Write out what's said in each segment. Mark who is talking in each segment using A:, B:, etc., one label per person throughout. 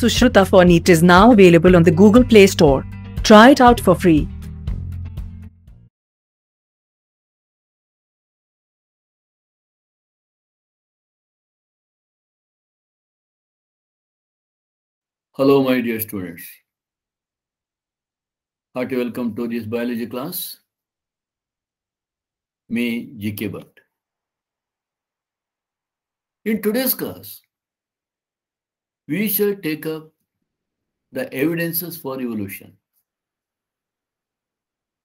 A: Sushruta for NEET is now available on the Google Play Store. Try it out for free.
B: Hello, my dear students. Hearty welcome to this biology class. Me, G.K. Bhat. In today's class, we shall take up the evidences for evolution.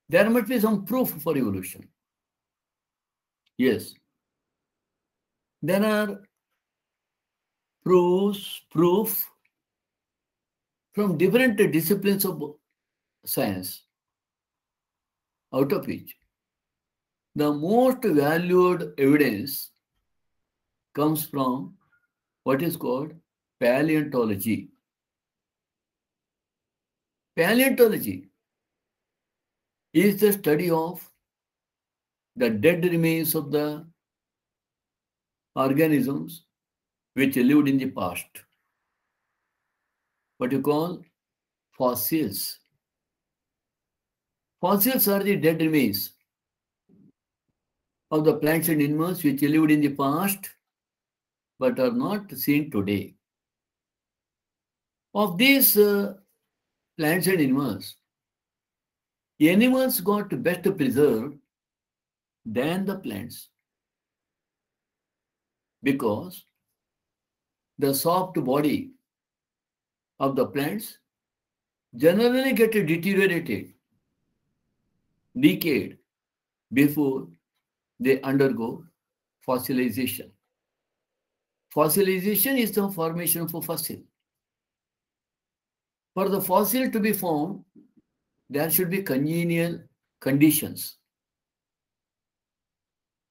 B: There must be some proof for evolution. Yes. There are proofs, proof from different disciplines of science, out of which the most valued evidence comes from what is called paleontology. Paleontology is the study of the dead remains of the organisms which lived in the past. What you call fossils. Fossils are the dead remains of the plants and animals which lived in the past but are not seen today. Of these uh, plants and animals, animals got better preserved than the plants because the soft body of the plants generally get deteriorated, decayed before they undergo fossilization. Fossilization is the formation of a fossil. For the fossil to be formed, there should be congenial conditions.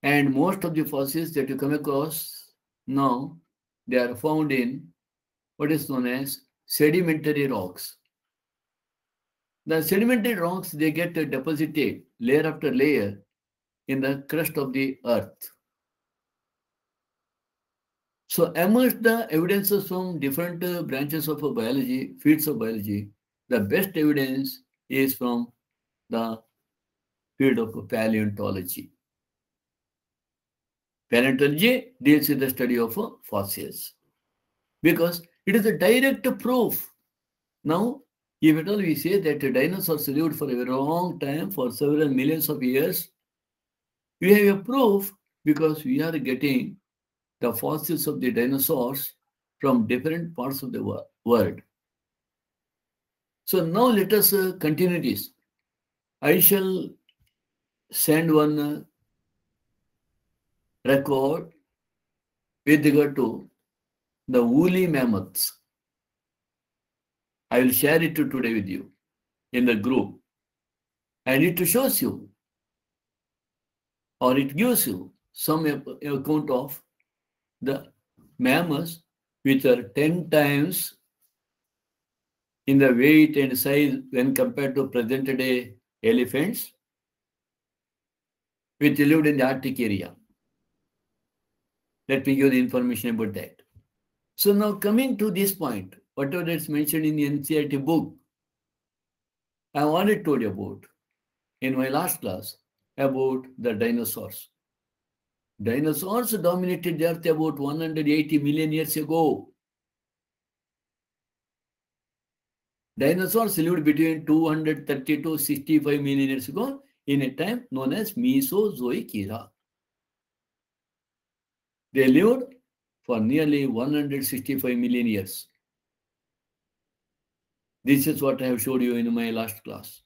B: And most of the fossils that you come across now, they are found in what is known as sedimentary rocks. The sedimentary rocks, they get deposited layer after layer in the crust of the earth. So amongst the evidences from different uh, branches of uh, biology, fields of biology, the best evidence is from the field of paleontology. Paleontology deals with the study of uh, fossils because it is a direct proof. Now, if at all we say that dinosaurs lived for a long time, for several millions of years, we have a proof because we are getting the fossils of the dinosaurs from different parts of the world. So now let us uh, continue this. I shall send one uh, record with regard to the woolly mammoths. I will share it today with you in the group. And it shows you or it gives you some account of the mammoths which are 10 times in the weight and size when compared to present day elephants which lived in the Arctic area. Let me give the information about that. So now coming to this point, whatever is mentioned in the NCERT book, I already told you about in my last class about the dinosaurs. Dinosaurs dominated the earth about 180 million years ago. Dinosaurs lived between 230 to 65 million years ago in a time known as Mesozoic era. They lived for nearly 165 million years. This is what I have showed you in my last class.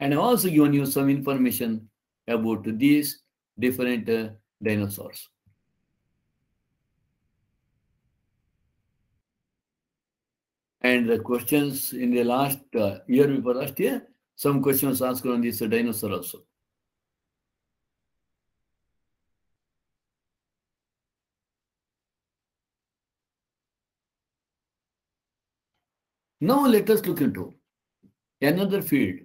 B: And I also given you some information about these different uh, dinosaurs. And the questions in the last uh, year before last year, some questions asked on this dinosaur also. Now let us look into another field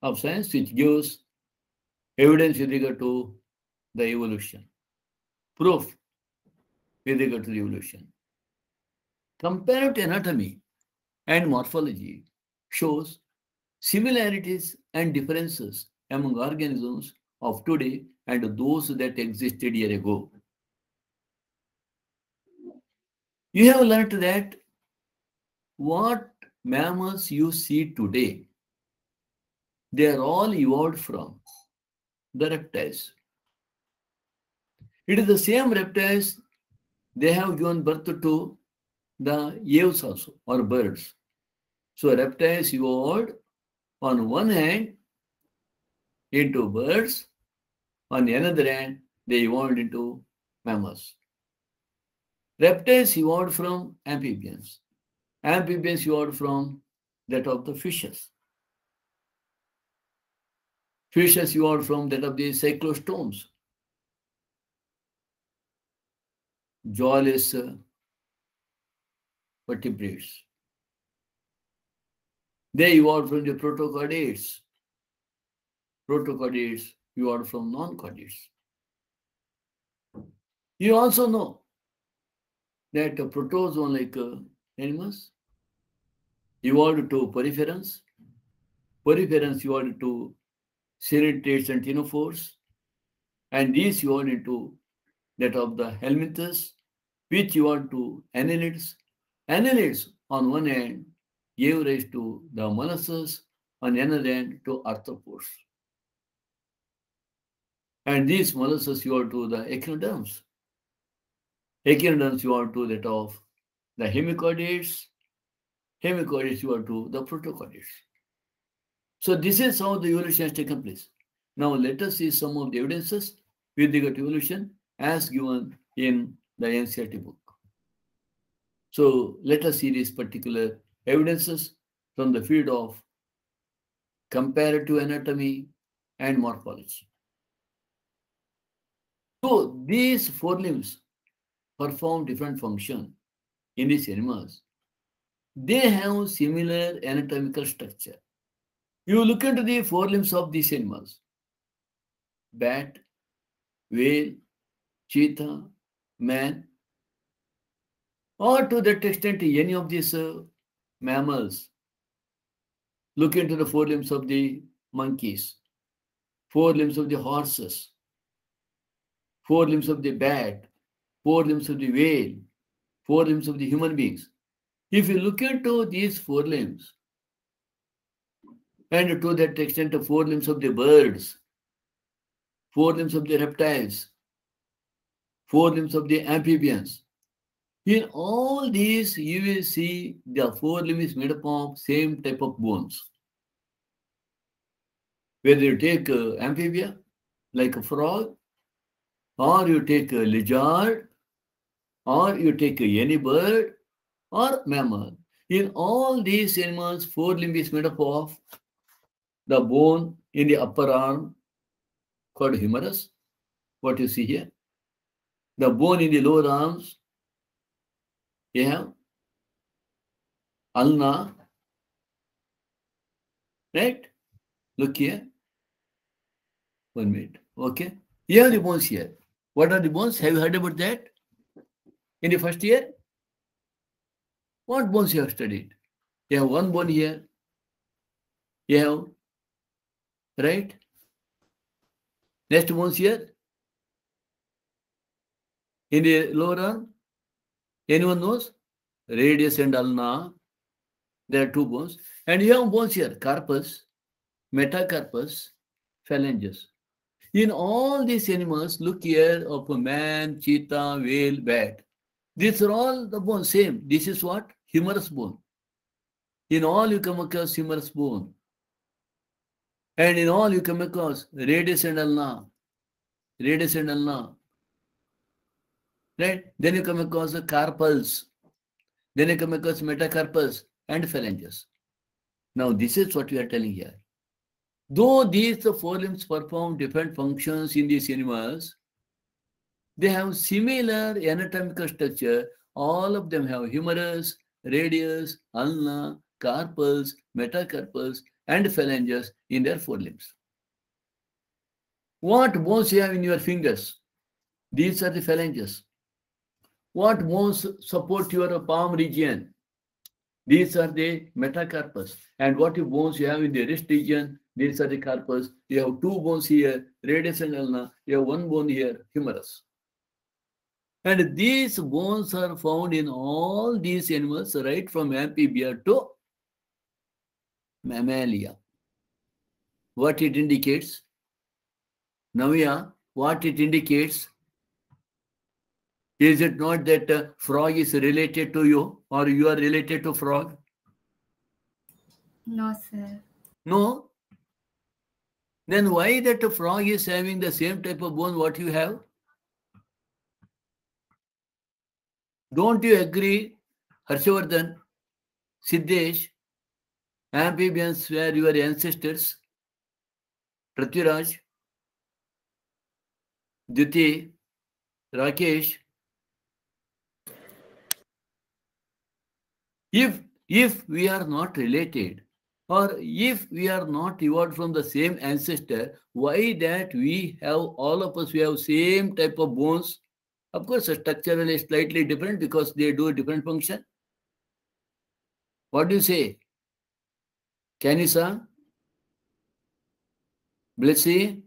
B: of science which gives evidence with regard to the evolution, proof with regard to the evolution. comparative anatomy and morphology shows similarities and differences among organisms of today and those that existed year ago. You have learned that what mammals you see today, they are all evolved from the reptiles. It is the same reptiles, they have given birth to the aves also, or birds. So reptiles evolved on one hand into birds, on the other hand, they evolved into mammals. Reptiles evolved from amphibians. Amphibians evolved from that of the fishes. Fishes evolved from that of the cyclostomes. Jawless uh, vertebrates. They evolved from the protochordates. Protochordates evolved from non-chordates. You also know that the protozoan like uh, animals evolved to poriferans. Poriferans evolved to cnidaries and ctenophores. And these evolved into that of the helminthes, which evolved to annelids. Annelids on one hand gave rise to the mollusks, on the other hand to arthropods. And these molluscs you evolved to the echinoderms. Echinoderms evolved to that of the hemichordates, hemichordates evolved to the protochordates. So this is how the evolution has taken place. Now let us see some of the evidences with regard to evolution as given in the NCERT book. So let us see these particular evidences from the field of comparative anatomy and morphology. So these forelimbs perform different function in these animals. They have similar anatomical structure. You look into the forelimbs of these animals. Bat, whale, cheetah, man, or to that extent any of these uh, mammals. Look into the four limbs of the monkeys, four limbs of the horses, four limbs of the bat, four limbs of the whale, four limbs of the human beings. If you look into these four limbs, and to that extent the four limbs of the birds, four limbs of the reptiles, forelimbs of the amphibians, in all these, you will see the four limbs made up of same type of bones. Whether you take uh, amphibia, like a frog, or you take a lizard, or you take a any bird, or mammal. In all these animals, forelimb is made up of the bone in the upper arm called humerus, what you see here. The bone in the lower arms you have ulna, right? Look here. One minute. Okay. You have the bones here. What are the bones? Have you heard about that? In the first year? What bones you have studied? You have one bone here. You have, right? Next bones here. In the lower arm, uh, Anyone knows? Radius and ulna. There are two bones. And you have bones here, carpus, metacarpus, phalanges. In all these animals, look here of a man, cheetah, whale, bat. These are all the bones, same. This is what? Humerus bone. In all you come across humerus bone. And in all you come across radius and ulna. Radius and ulna. Right? Then you come across the carpals. Then you come across metacarpals and phalanges. Now, this is what we are telling here. Though these the limbs perform different functions in these animals, they have similar anatomical structure. All of them have humerus, radius, ulna, carpals, metacarpals, and phalanges in their forelimbs. What bones you have in your fingers? These are the phalanges. What bones support your palm region? These are the metacarpus. And what bones you have in the wrist region? These are the carpus. You have two bones here, radius and ulna. You have one bone here, humerus. And these bones are found in all these animals, right from amphibia to mammalia. What it indicates? Navya, what it indicates? Is it not that uh, frog is related to you or you are related to frog?
C: No, sir.
B: No. Then why that frog is having the same type of bone what you have? Don't you agree, Harshavardhan, Siddesh, amphibians were your ancestors, Prithviraj, Diti, Rakesh. If if we are not related, or if we are not evolved from the same ancestor, why that we have all of us we have same type of bones? Of course, structurally slightly different because they do a different function. What do you say? Kanisa? Blessy?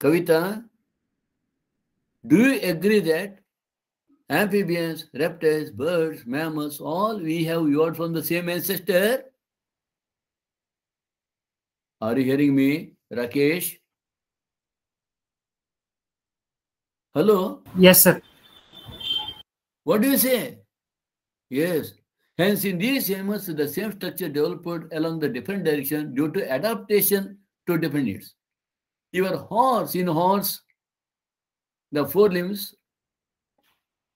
B: Kavita? Do you agree that amphibians, reptiles, birds, mammals, all we have evolved from the same ancestor? Are you hearing me, Rakesh? Hello?
D: Yes, sir.
B: What do you say? Yes. Hence, in these animals, the same structure developed along the different direction due to adaptation to different needs. Your horse, in horse, the four limbs,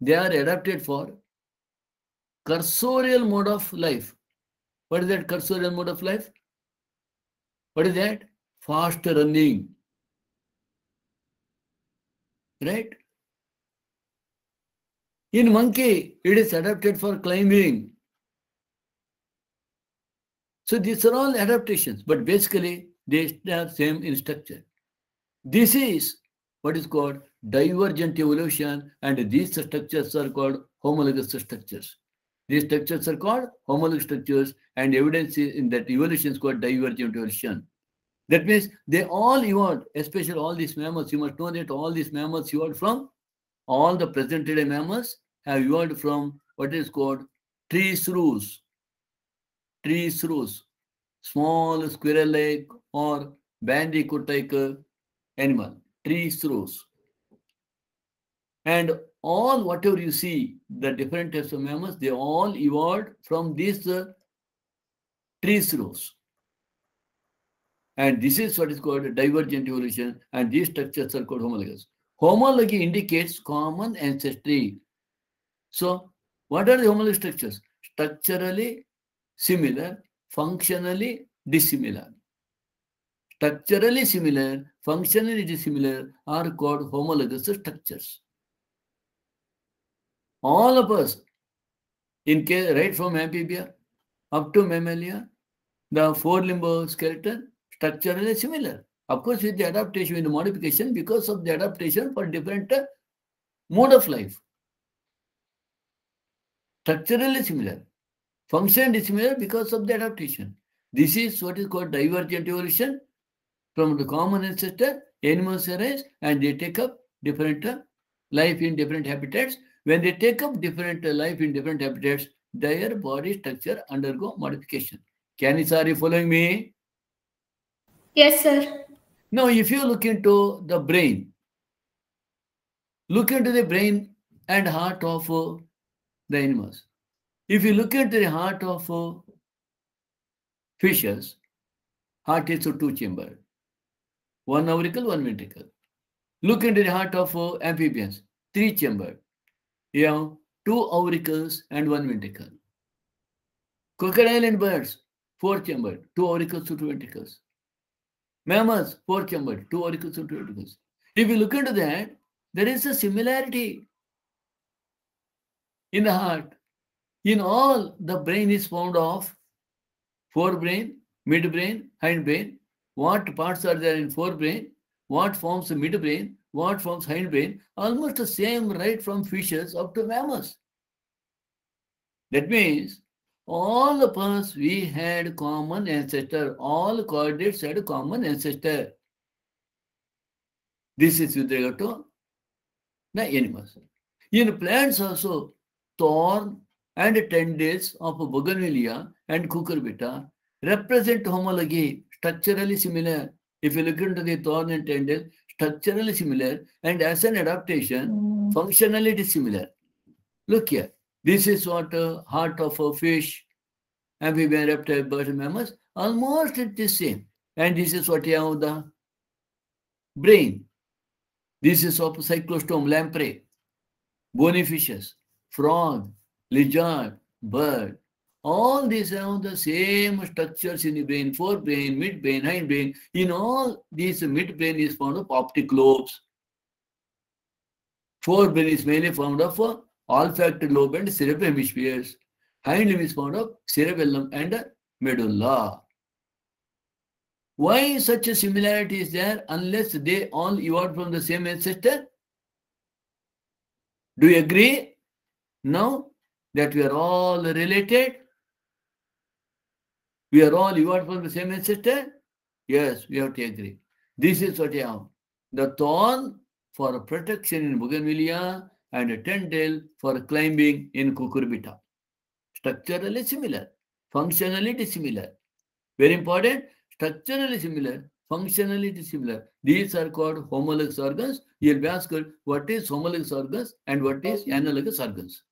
B: they are adapted for cursorial mode of life. What is that cursorial mode of life? What is that? Fast running. Right? In monkey, it is adapted for climbing. So these are all adaptations, but basically they have same in structure. This is what is called divergent evolution, and these structures are called homologous structures. These structures are called homologous structures, and evidence in that evolution is called divergent evolution. That means they all evolved, especially all these mammals. You must know that all these mammals evolved from, all the present day mammals have evolved from what is called tree shrews. Tree shrews, small squirrel-like or bandicoot-like animal, tree shrews. And all whatever you see, the different types of mammals, they all evolved from these uh, tree shrews. And this is what is called divergent evolution, and these structures are called homologous. Homology indicates common ancestry. So, what are the homologous structures? Structurally similar, functionally dissimilar. Structurally similar, functionally dissimilar are called homologous structures. All of us, in case right from amphibia up to mammalia, the four limb skeleton structurally similar. Of course, with the adaptation, with the modification, because of the adaptation for different uh, mode of life. Structurally similar. Function similar because of the adaptation. This is what is called divergent evolution. From the common ancestor, animals arise and they take up different uh, life in different habitats. When they take up different uh, life in different habitats, their body structure undergo modification. Can you, are you following me?
C: Yes, sir.
B: Now, if you look into the brain, look into the brain and heart of uh, the animals. If you look into the heart of uh, fishes, heart is a two chamber, one auricle, one ventricle. Look into the heart of uh, amphibians, three chamber. You have two auricles and one ventricle. Crocodile and birds, four chamber, two auricles, two ventricles. Mammals, four chambered, two auricles, two ventricles. If you look into that, there is a similarity in the heart. In all, the brain is found of forebrain, midbrain, hindbrain. What parts are there in forebrain? What forms the midbrain? what forms hindbrain? Almost the same right from fishes up to mammals. That means all of us, we had common ancestor. All chordates had a common ancestor. This is with regard to the animals. In plants also, thorn and tendrils of bougainvillea and cucurbita represent homology, structurally similar. If you look into the thorn and tendril, structurally similar, and as an adaptation, hmm. functionally it is similar. Look here. This is what a heart of a fish, amphibian, reptile, bird, mammals, almost it is same. And this is what you have the brain. This is of cyclostome, lamprey, bony fishes, frog, lizard, bird. All these have the same structures in the brain, forebrain, midbrain, hindbrain. In all these midbrain is found of optic lobes. Forebrain is mainly found of uh, olfactory lobe and cerebral hemispheres. Hind limb is found of cerebellum and medulla. Why such a similarity is there unless they all evolved from the same ancestor? Do you agree now that we are all related? We are all evolved from the same ancestor? Yes, we have to agree. This is what I have. The thorn for protection in bougainvillea and a tendril for climbing in cucurbita. Structurally similar, functionally dissimilar. Very important, structurally similar, functionally dissimilar. These are called homologous organs. You'll be asked what is homologous organs and what is analogous organs.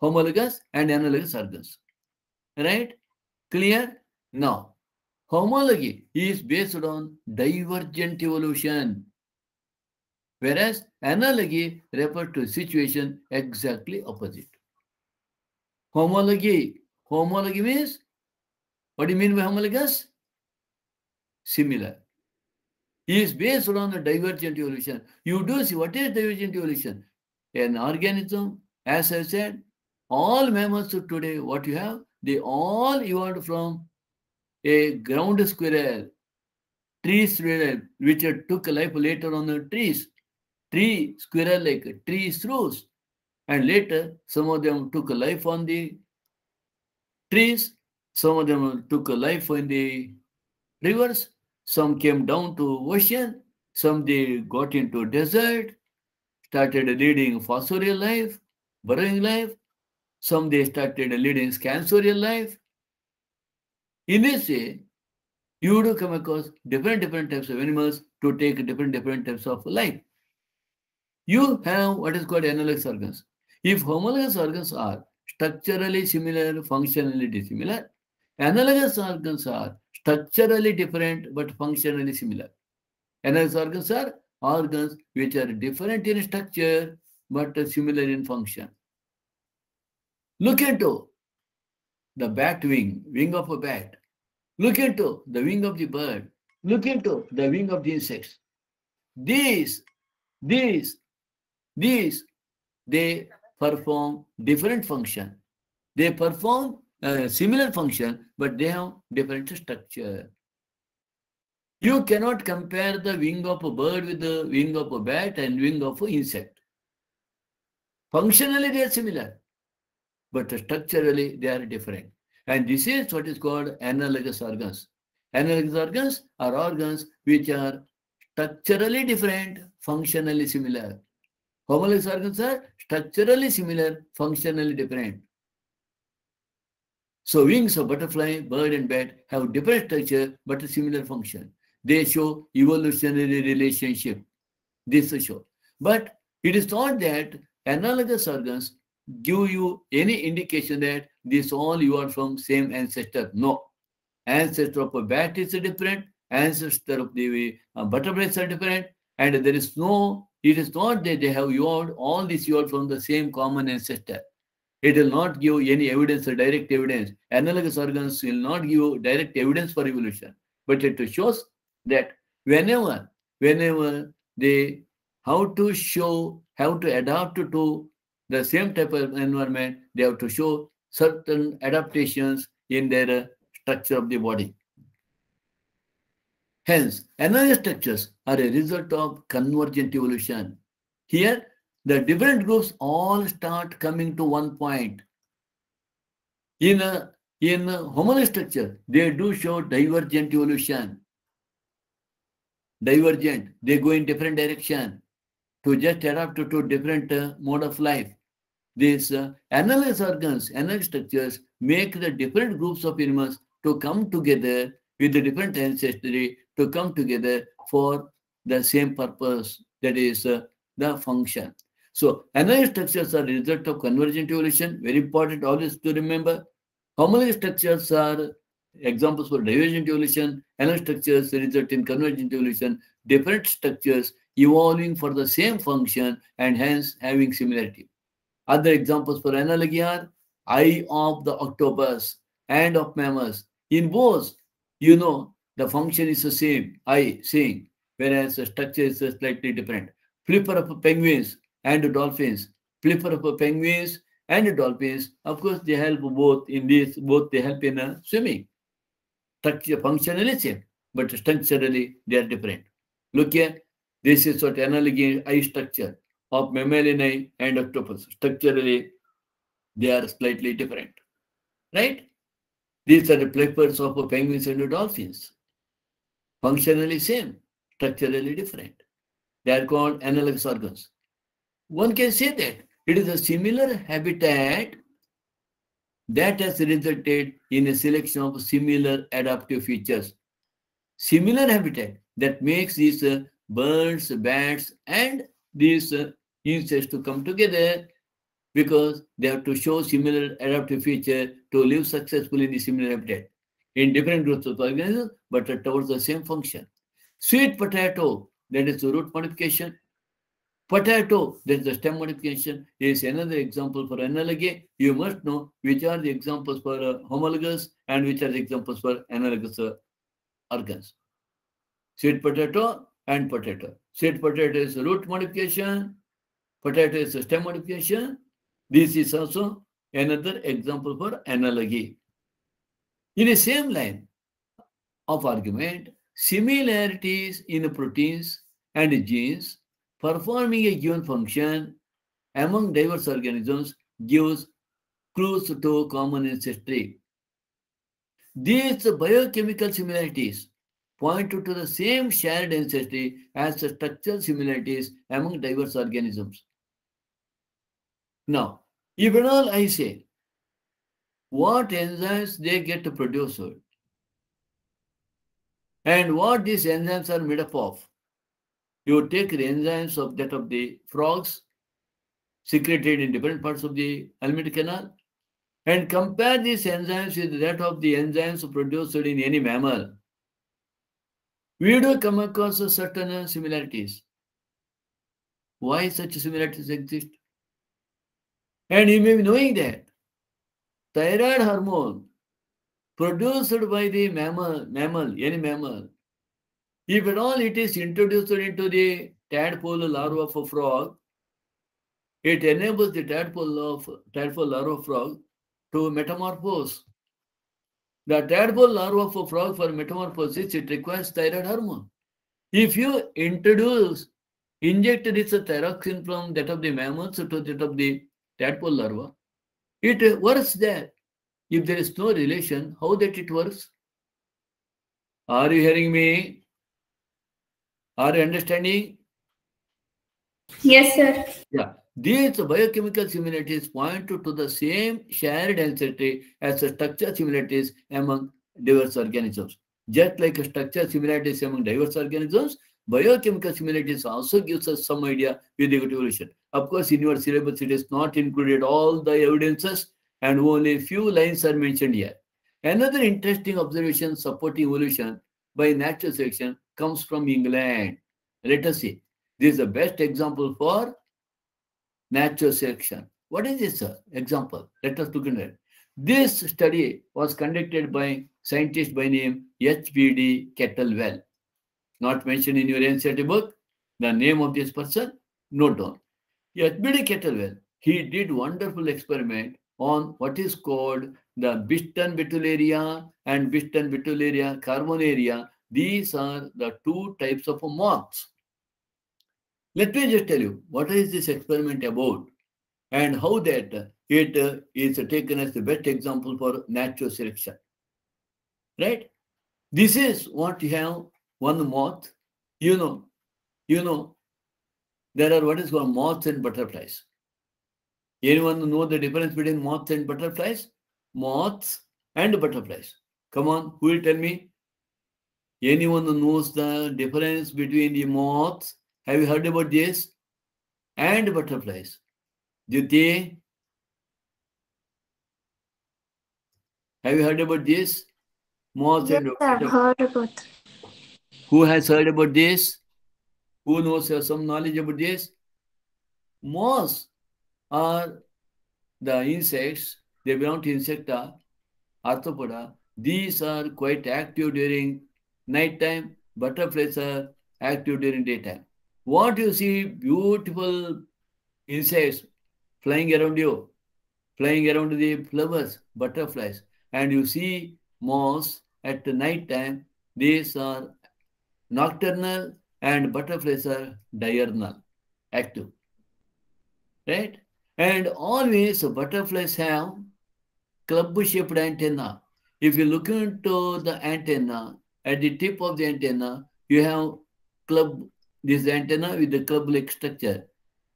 B: Homologous and analogous organs. Right? Clear? Now, homology is based on divergent evolution, whereas analogy refers to situation exactly opposite. Homology. Homology means, what do you mean by homologous? Similar. Is based on a divergent evolution. You do see what is divergent evolution? An organism, as I said, all mammals today, what you have, they all evolved from a ground squirrel, tree squirrel, which took life later on the trees. Tree squirrel like tree shrews. And later, some of them took life on the trees, some of them took life in the rivers, some came down to ocean, some they got into desert, started leading fossorial life, burrowing life, some they started leading scansorial life. In this way, you would come across different different types of animals to take different different types of life. You have what is called analogous organs. If homologous organs are structurally similar, functionally dissimilar, analogous organs are structurally different but functionally similar. Analogous organs are organs which are different in structure but similar in function. Look into the bat wing, wing of a bat. Look into the wing of the bird. Look into the wing of the insects. These, these, these, they perform different function. They perform a similar function, but they have different structure. You cannot compare the wing of a bird with the wing of a bat and wing of an insect. Functionally, they are similar, but structurally, they are different. And this is what is called analogous organs. Analogous organs are organs which are structurally different, functionally similar. Homologous organs are structurally similar, functionally different. So wings of butterfly, bird and bat have different structure but a similar function. They show evolutionary relationship. This is show. But it is thought that analogous organs give you any indication that this all you are from same ancestor. No. Ancestor of a bat is different, ancestor of the uh, butterflies are different, and there is no, it is not that they have evolved, all this evolved from the same common ancestor. It will not give any evidence or direct evidence. Analogous organs will not give direct evidence for evolution. But it shows that whenever, whenever they how to show, how to adapt to the same type of environment, they have to show certain adaptations in their structure of the body. Hence, analogous structures are a result of convergent evolution. Here, the different groups all start coming to one point. In a, in a homologous structure, they do show divergent evolution. Divergent, they go in different direction to just adapt to, to different uh, mode of life. These uh, analogous organs, analogous structures make the different groups of animals to come together with the different ancestry to come together for the same purpose, that is uh, the function. So analogous structures are the result of convergent evolution, very important always to remember. Homologous structures are examples for divergent evolution, analogous structures result in convergent evolution, different structures evolving for the same function and hence having similarity. Other examples for analogy are eye of the octopus and of mammals. In both, you know, the function is the same, eye, seeing, whereas the structure is slightly different. Flipper of penguins and dolphins. Flipper of penguins and dolphins, of course, they help both in this, both they help in uh, swimming. Structure functionally same, but structurally they are different. Look here, this is what analogy eye structure of mammalian and octopus. Structurally, they are slightly different. Right? These are the flippers of penguins and dolphins. Functionally same, structurally different. They are called analogous organs. One can say that it is a similar habitat that has resulted in a selection of similar adaptive features. Similar habitat that makes these uh, birds, bats, and these uh, insects to come together because they have to show similar adaptive feature to live successfully in the similar habitat in different groups of organisms, but towards the same function. Sweet potato, that is the root modification. Potato, that is the stem modification, is another example for analogy. You must know which are the examples for uh, homologous and which are the examples for analogous uh, organs. Sweet potato and potato. Sweet potato is root modification, potato is a stem modification. This is also another example for analogy. In the same line of argument, similarities in proteins and genes performing a given function among diverse organisms gives clues to common ancestry. These biochemical similarities point to the same shared ancestry as the structural similarities among diverse organisms. Now, at all I say, what enzymes they get produced and what these enzymes are made up of, you take the enzymes of that of the frogs secreted in different parts of the alimentary canal and compare these enzymes with that of the enzymes produced in any mammal we do come across certain similarities. Why such similarities exist? And you may be knowing that thyroid hormone produced by the mammal, mammal, any mammal, if at all it is introduced into the tadpole larva of a frog, it enables the tadpole of tadpole larva frog to metamorphose the tadpole larva of a frog for metamorphosis, it requires thyroid hormone. If you introduce, inject this thyroxine from that of the mammals to that of the tadpole larva, it works there. If there is no relation, how that it works? Are you hearing me? Are you understanding?
C: Yes, sir.
B: Yeah. These biochemical similarities point to, the same shared ancestry as the structure similarities among diverse organisms. Just like a structure similarities among diverse organisms, biochemical similarities also gives us some idea with the evolution. Of course, in your syllabus, it is not included all the evidences and only a few lines are mentioned here. Another interesting observation supporting evolution by natural selection comes from England. Let us see. This is the best example for natural selection. What is this uh, example? Let us look at it. This study was conducted by scientist by name H.B.D. Kettlewell. Not mentioned in your NCERT book. The name of this person, note down. H.B.D. Kettlewell, he did wonderful experiment on what is called the Biston betularia and Biston betularia carbonaria these are the two types of moths. Let me just tell you what is this experiment about and how that it is taken as the best example for natural selection. Right? This is what you have one moth. You know, you know, there are what is called moths and butterflies. Anyone know the difference between moths and butterflies? Moths and butterflies. Come on, who will tell me? Anyone who knows the difference between the moths? Have you heard about this? And butterflies. Jyoti? Have you heard about this? Moths
C: Yes,
B: and
C: I've
B: butterflies.
C: heard about.
B: Who has heard about this? Who knows has some knowledge about this? Moths are the insects, they belong to insecta, arthropoda. These are quite active during nighttime. Butterflies are active during daytime. What you see, beautiful insects flying around you, flying around the flowers, butterflies, and you see moths at the night time. These are nocturnal and butterflies are diurnal, active. Right? And always butterflies have club-shaped antenna. If you look into the antenna, at the tip of the antenna, you have club, this antenna with the club-like structure,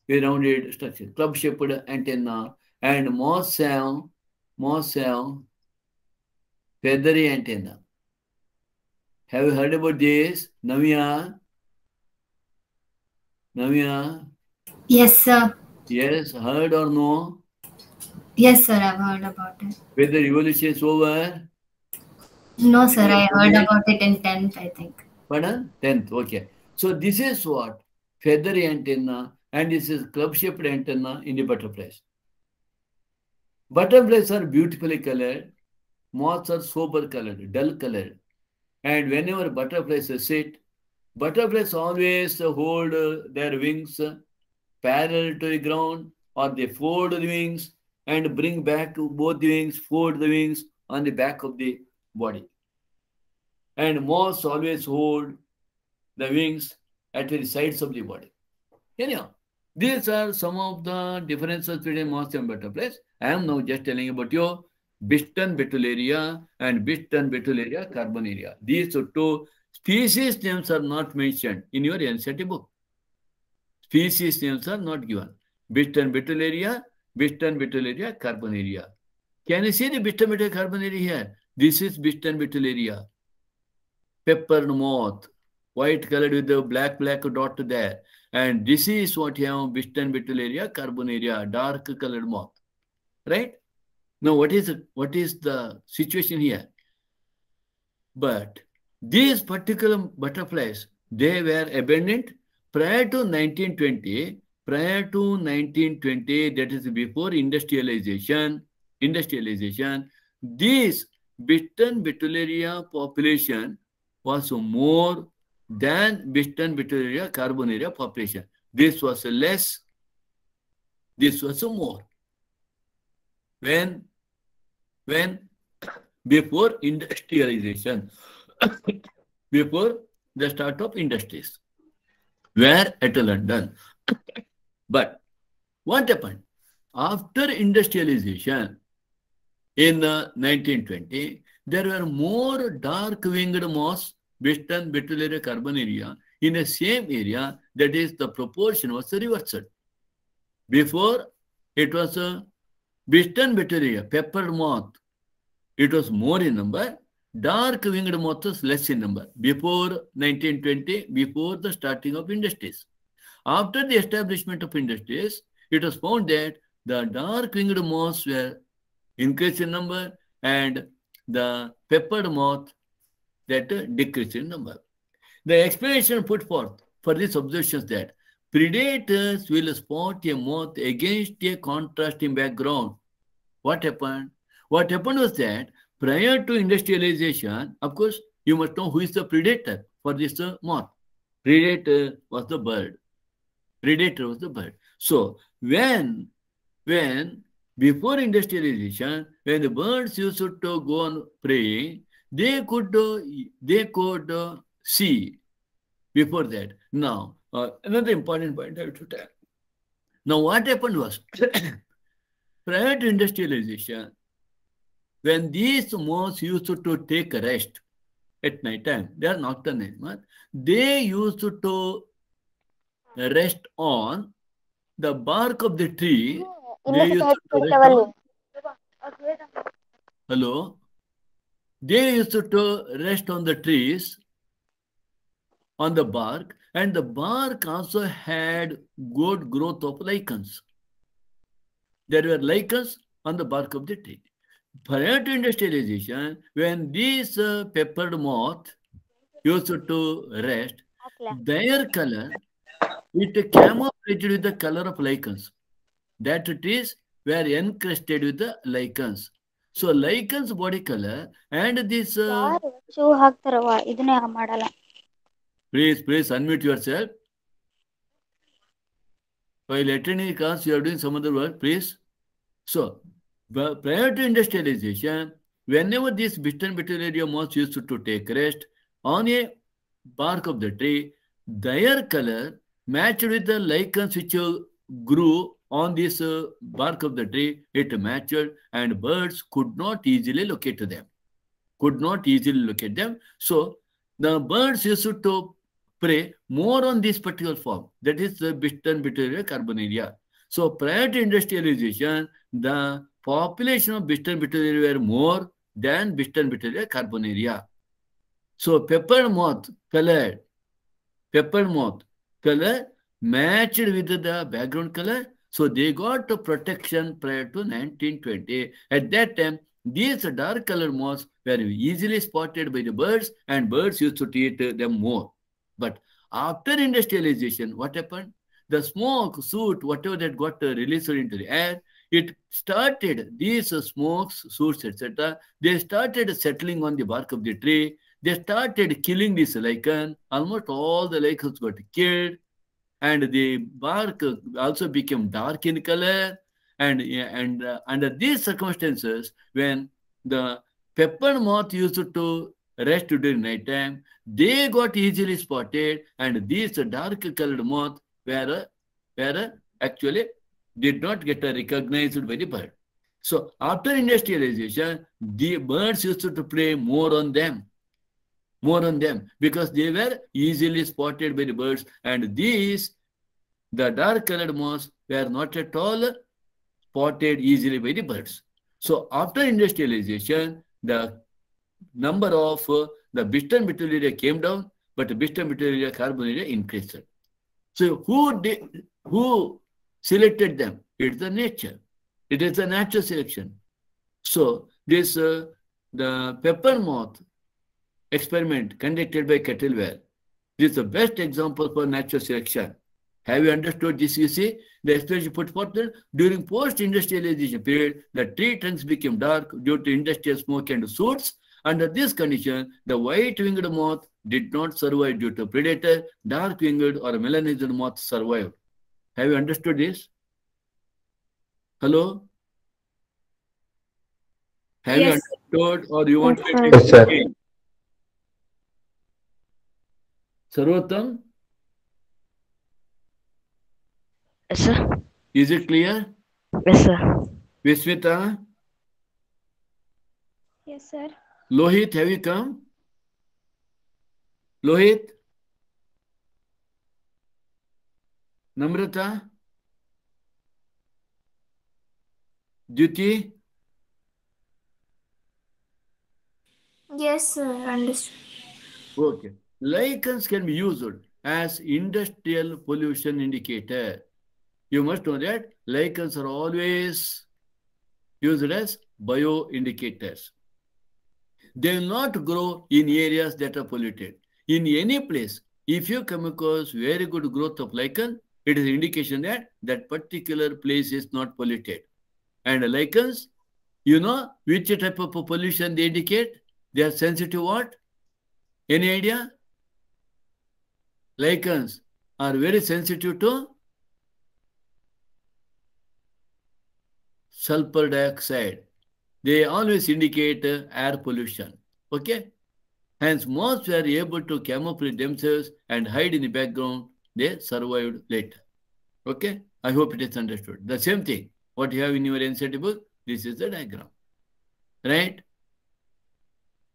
B: a rounded structure, club-shaped antenna, and moths have, moths have feathery antenna. Have you heard about this? Navya? Navya?
D: Yes, sir.
B: Yes, heard or no?
D: Yes, sir. I've heard about it.
B: Whether revolution is over?
D: No, sir. I heard about it in 10th, I think.
B: Pardon? 10th, okay. So this is what? Feathery antenna and this is club-shaped antenna in the butterflies. Butterflies are beautifully colored. Moths are sober colored, dull colored. And whenever butterflies sit, butterflies always hold their wings parallel to the ground or they fold the wings and bring back both the wings, fold the wings on the back of the body. And moths always hold the wings at the sides of the body. Anyhow, these are some of the differences between moths and butterflies. I am now just telling about you Biston betularia and Biston betularia carbonaria. These two species names are not mentioned in your NCERT book. Species names are not given. Biston betularia, Biston betularia carbonaria. Can you see the Biston betularia carbonaria here? This is Biston betularia. Peppered moth, white colored with the black black dot there. And this is what you have Biston betularia carbonaria, dark colored moth. Right? Now, what is it? What is the situation here? But these particular butterflies, they were abundant prior to 1920. Prior to 1920, that is before industrialization, industrialization, this Biston betularia population was more than Biston betularia carbonaria population. This was less, this was more. When, when before industrialization, before the start of industries, where at London. but what happened? After industrialization in uh, 1920, there were more dark-winged moths, Biston betularia carbonaria, in the same area, that is the proportion was reversed. Before, it was a Biston betularia, pepper moth, it was more in number. Dark winged moth was less in number before 1920, before the starting of industries. After the establishment of industries, it was found that the dark winged moths were increased in number and the peppered moth that decreased in number. The explanation put forth for this observation is that predators will spot a moth against a contrasting background. What happened? What happened was that prior to industrialization, of course, you must know who is the predator for this uh, moth. Predator was the bird. Predator was the bird. So when, when before industrialization, when the birds used to go on preying, they could uh, they could uh, see before that. Now, uh, another important point I have to tell. Now, what happened was prior to industrialization, when these moths used to take rest at night time, they are nocturnal animals, they used to rest on the bark of the tree. They used to rest on, hello? They used to rest on the trees, on the bark, and the bark also had good growth of lichens. There were lichens on the bark of the tree. Prior to industrialization, when these uh, peppered moth used to rest, their color, it camouflaged with the color of lichens. That trees were encrusted with the lichens. So lichens body color and this, uh, please, please unmute yourself. While attending class, you are doing some other work, please. So, prior to industrialization, whenever this Biston betularia moths used to, take rest on a bark of the tree, their color matched with the lichens which grew on this uh, bark of the tree, it matched and birds could not easily locate them. Could not easily locate them. So, the birds used to prey more on this particular form, that is the Biston betularia carbonaria. So prior to industrialization, the population of Biston betularia were more than Biston betularia carbonaria. So pepper moth color, pepper moth color matched with the background color. So they got protection prior to 1920. At that time, these dark color moths were easily spotted by the birds and birds used to eat them more. But after industrialization, what happened? The smoke, soot, whatever that got uh, released into the air, it started, these smokes, soots, etc., they started settling on the bark of the tree. They started killing this lichen. Almost all the lichens got killed. And the bark uh, also became dark in color. And, and uh, under these circumstances, when the pepper moth used to rest during night time, they got easily spotted, and these dark colored moth were, were actually did not get recognized by the bird. So after industrialization, the birds used to play more on them, more on them, because they were easily spotted by the birds, and these, the dark colored moths, were not at all spotted easily by the birds. So after industrialization, the number of uh, the Biston betularia came down, but the betularia carbonaria increased. So who did, who selected them? It's the nature. It is a natural selection. So this uh, the pepper moth experiment conducted by Kettlewell. This is the best example for natural selection. Have you understood this? You see, the expression put forth that during post-industrialization period, the tree trunks became dark due to industrial smoke and soots. Under this condition, the white-winged moth did not survive due to predator. Dark-winged or melanized moth survived. Have you understood this? Hello? Have
C: Yes.
B: you understood or you want
E: Yes,
B: to
E: sir.
B: take
F: Yes, sir.
B: again? Sarvotam,
G: Yes, sir.
B: is it clear?
G: Yes, sir.
B: Vismita,
E: Yes, sir.
B: Lohit, have you come? Lohit? Namrata? Duty?
C: Yes, sir. Understood.
B: Okay. Lichens can be used as industrial pollution indicator. You must know that lichens are always used as bio indicators. They will not grow in areas that are polluted. In any place, if you come across very good growth of lichen, it is indication that that particular place is not polluted. And lichens, you know which type of pollution they indicate? They are sensitive what? Any idea? Lichens are very sensitive to sulfur dioxide. They always indicate uh, air pollution. Okay? Hence, most were able to camouflage themselves and hide in the background. They survived later. Okay? I hope it is understood. The same thing. What you have in your NCERT book, this is the diagram. Right?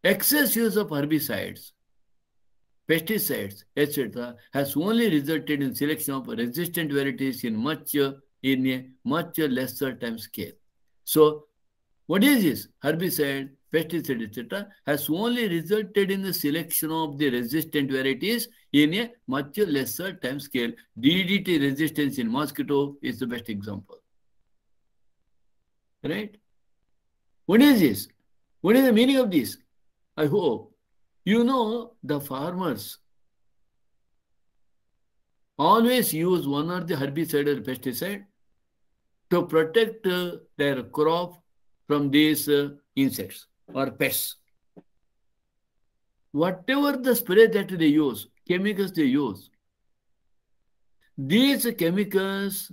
B: Excess use of herbicides, pesticides, etc., has only resulted in selection of resistant varieties in much uh, in a much lesser time scale. So, what is this? Herbicide, pesticide, etc., has only resulted in the selection of the resistant varieties in a much lesser time scale. DDT resistance in mosquito is the best example. Right? What is this? What is the meaning of this? I hope you know the farmers always use one or the herbicide or pesticide to protect uh, their crop from these uh, insects or pests. Whatever the spray that they use, chemicals they use, these chemicals,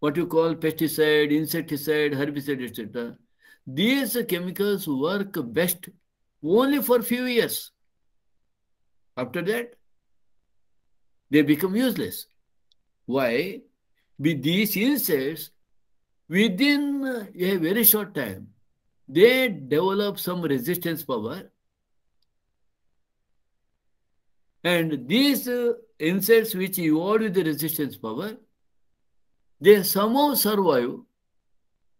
B: what you call pesticide, insecticide, herbicide, etc., these chemicals work best only for few years. After that, they become useless. Why? With these insects, within a very short time, they develop some resistance power. And these uh, insects which evolve with the resistance power, they somehow survive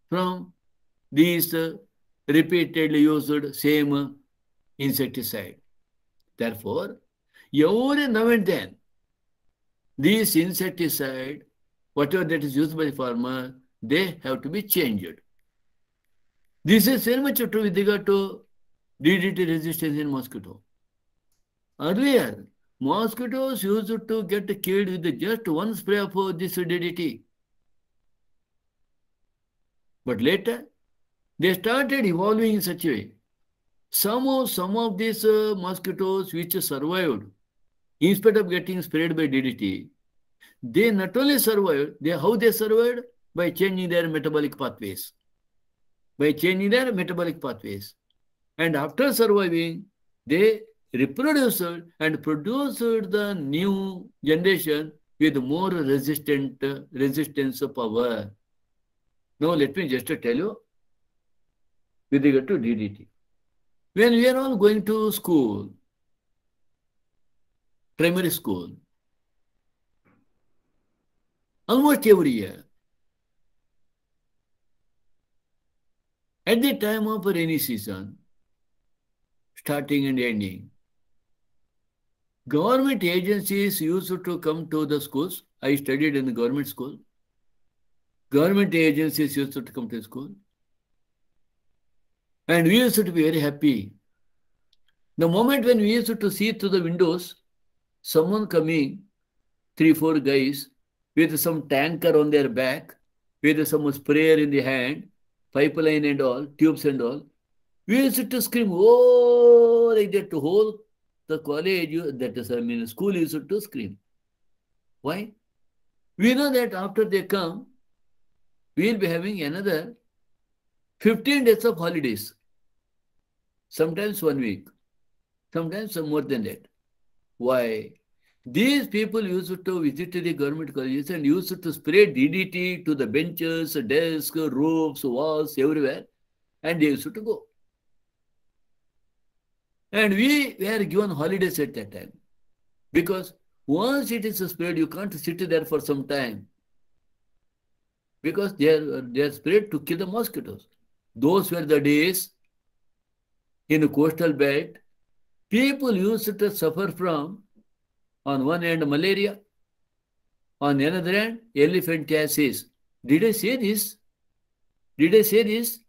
B: from these uh, repeatedly used same uh, insecticide. Therefore, every now and then, these insecticide, whatever that is used by the farmer, they have to be changed. This is very much true with regard to DDT resistance in mosquito. Earlier, mosquitoes used to get killed with just one spray of this DDT. But later, they started evolving in such a way. Some of, some of these uh, mosquitoes which survived, instead of getting sprayed by DDT, they not only survived, they how they survived? By changing their metabolic pathways. By changing their metabolic pathways. And after surviving, they reproduced and produced the new generation with more resistant resistance power. Now let me just tell you with regard to DDT. When we are all going to school, primary school, almost every year, at the time of rainy season, starting and ending, government agencies used to come to the schools. I studied in the government school. Government agencies used to come to school. And we used to be very happy. The moment when we used to see through the windows, someone coming, three, four guys, with some tanker on their back, with some sprayer in the hand, pipeline and all, tubes and all, we used to scream, oh, like that, to whole the college, that is, I mean, school used to scream. Why? We know that after they come, we will be having another 15 days of holidays. Sometimes one week, sometimes more than that. Why? These people used to visit the government colleges and used to spray DDT to the benches, desks, roofs, walls, everywhere, and they used to go. And we were given holidays at that time. Because once it is spread, you can't sit there for some time. Because they are, they are sprayed to kill the mosquitoes. Those were the days in the coastal belt. People used to suffer from, on one end, malaria, on the other hand, elephantiasis. Did I say this? Did I say this?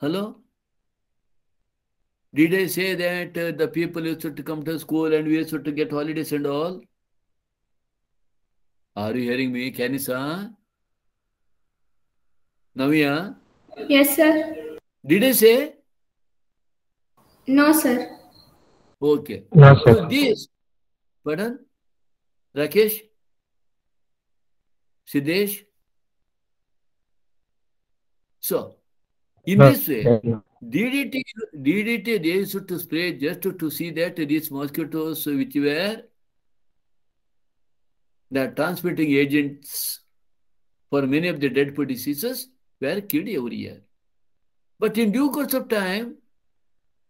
B: Hello? Did I say that uh, the people used to come to school and we used to get holidays and all? Are you hearing me, Kanisa? Navya?
C: Yes, sir.
B: Did I say?
C: No, sir.
B: Okay. So
F: sir.
B: this, pardon? Rakesh? Siddesh? So, In
F: No,
B: this way,
F: no.
B: DDT, DDT they used to spray just to, to see that these mosquitoes which were the transmitting agents for many of the deadly diseases were killed every year. But in due course of time,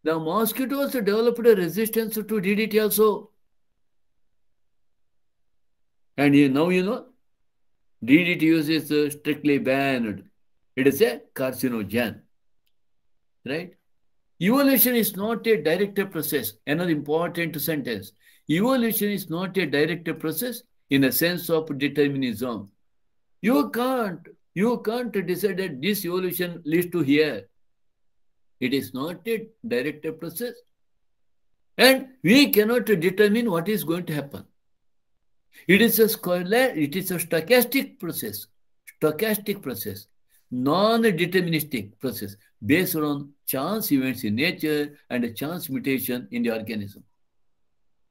B: the mosquitoes developed a resistance to DDT also. And you, now you know, DDT use is uh, strictly banned. It is a carcinogen. Right? Evolution is not a directed process. Another important sentence. Evolution is not a directed process in a sense of determinism. You can't, you can't decide that this evolution leads to here. It is not a directed process. And we cannot determine what is going to happen. It is a scalar, it is a stochastic process, stochastic process, non-deterministic process based on chance events in nature and a chance mutation in the organism.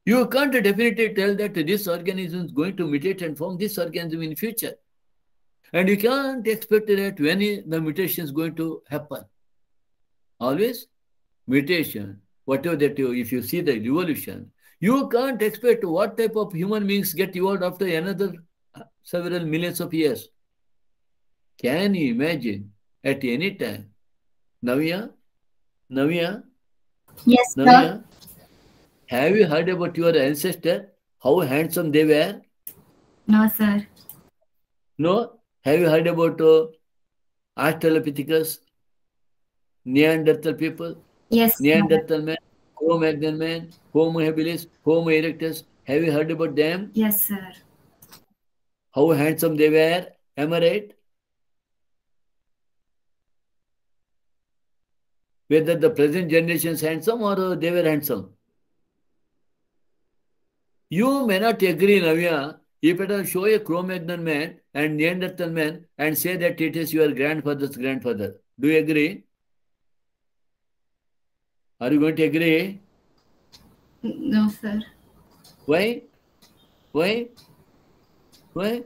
B: You can't definitely tell that this organism is going to mutate and form this organism in future. And you can't expect that when the mutation is going to happen. Always mutation, whatever that you, if you see the evolution, you can't expect what type of human beings get evolved after another several millions of years. Can you imagine at any time? Navya, Navya,
D: Yes, sir.
B: Have you heard about your ancestor? How handsome they were?
D: No, sir.
B: No? Have you heard about uh, Australopithecus, Neanderthal people,
D: Yes.
B: Neanderthal man, Cro-Magnon man, Homo habilis, Homo erectus? Have you heard about them?
D: Yes, sir.
B: How handsome they were? Am I right? Whether the present generation is handsome or uh, they were handsome. You may not agree, Navya, if I will show a Cro-Magnon man and Neanderthal man and say that it is your grandfather's grandfather. Do you agree? Are you going to agree?
D: No, sir.
B: Why? Why? Why?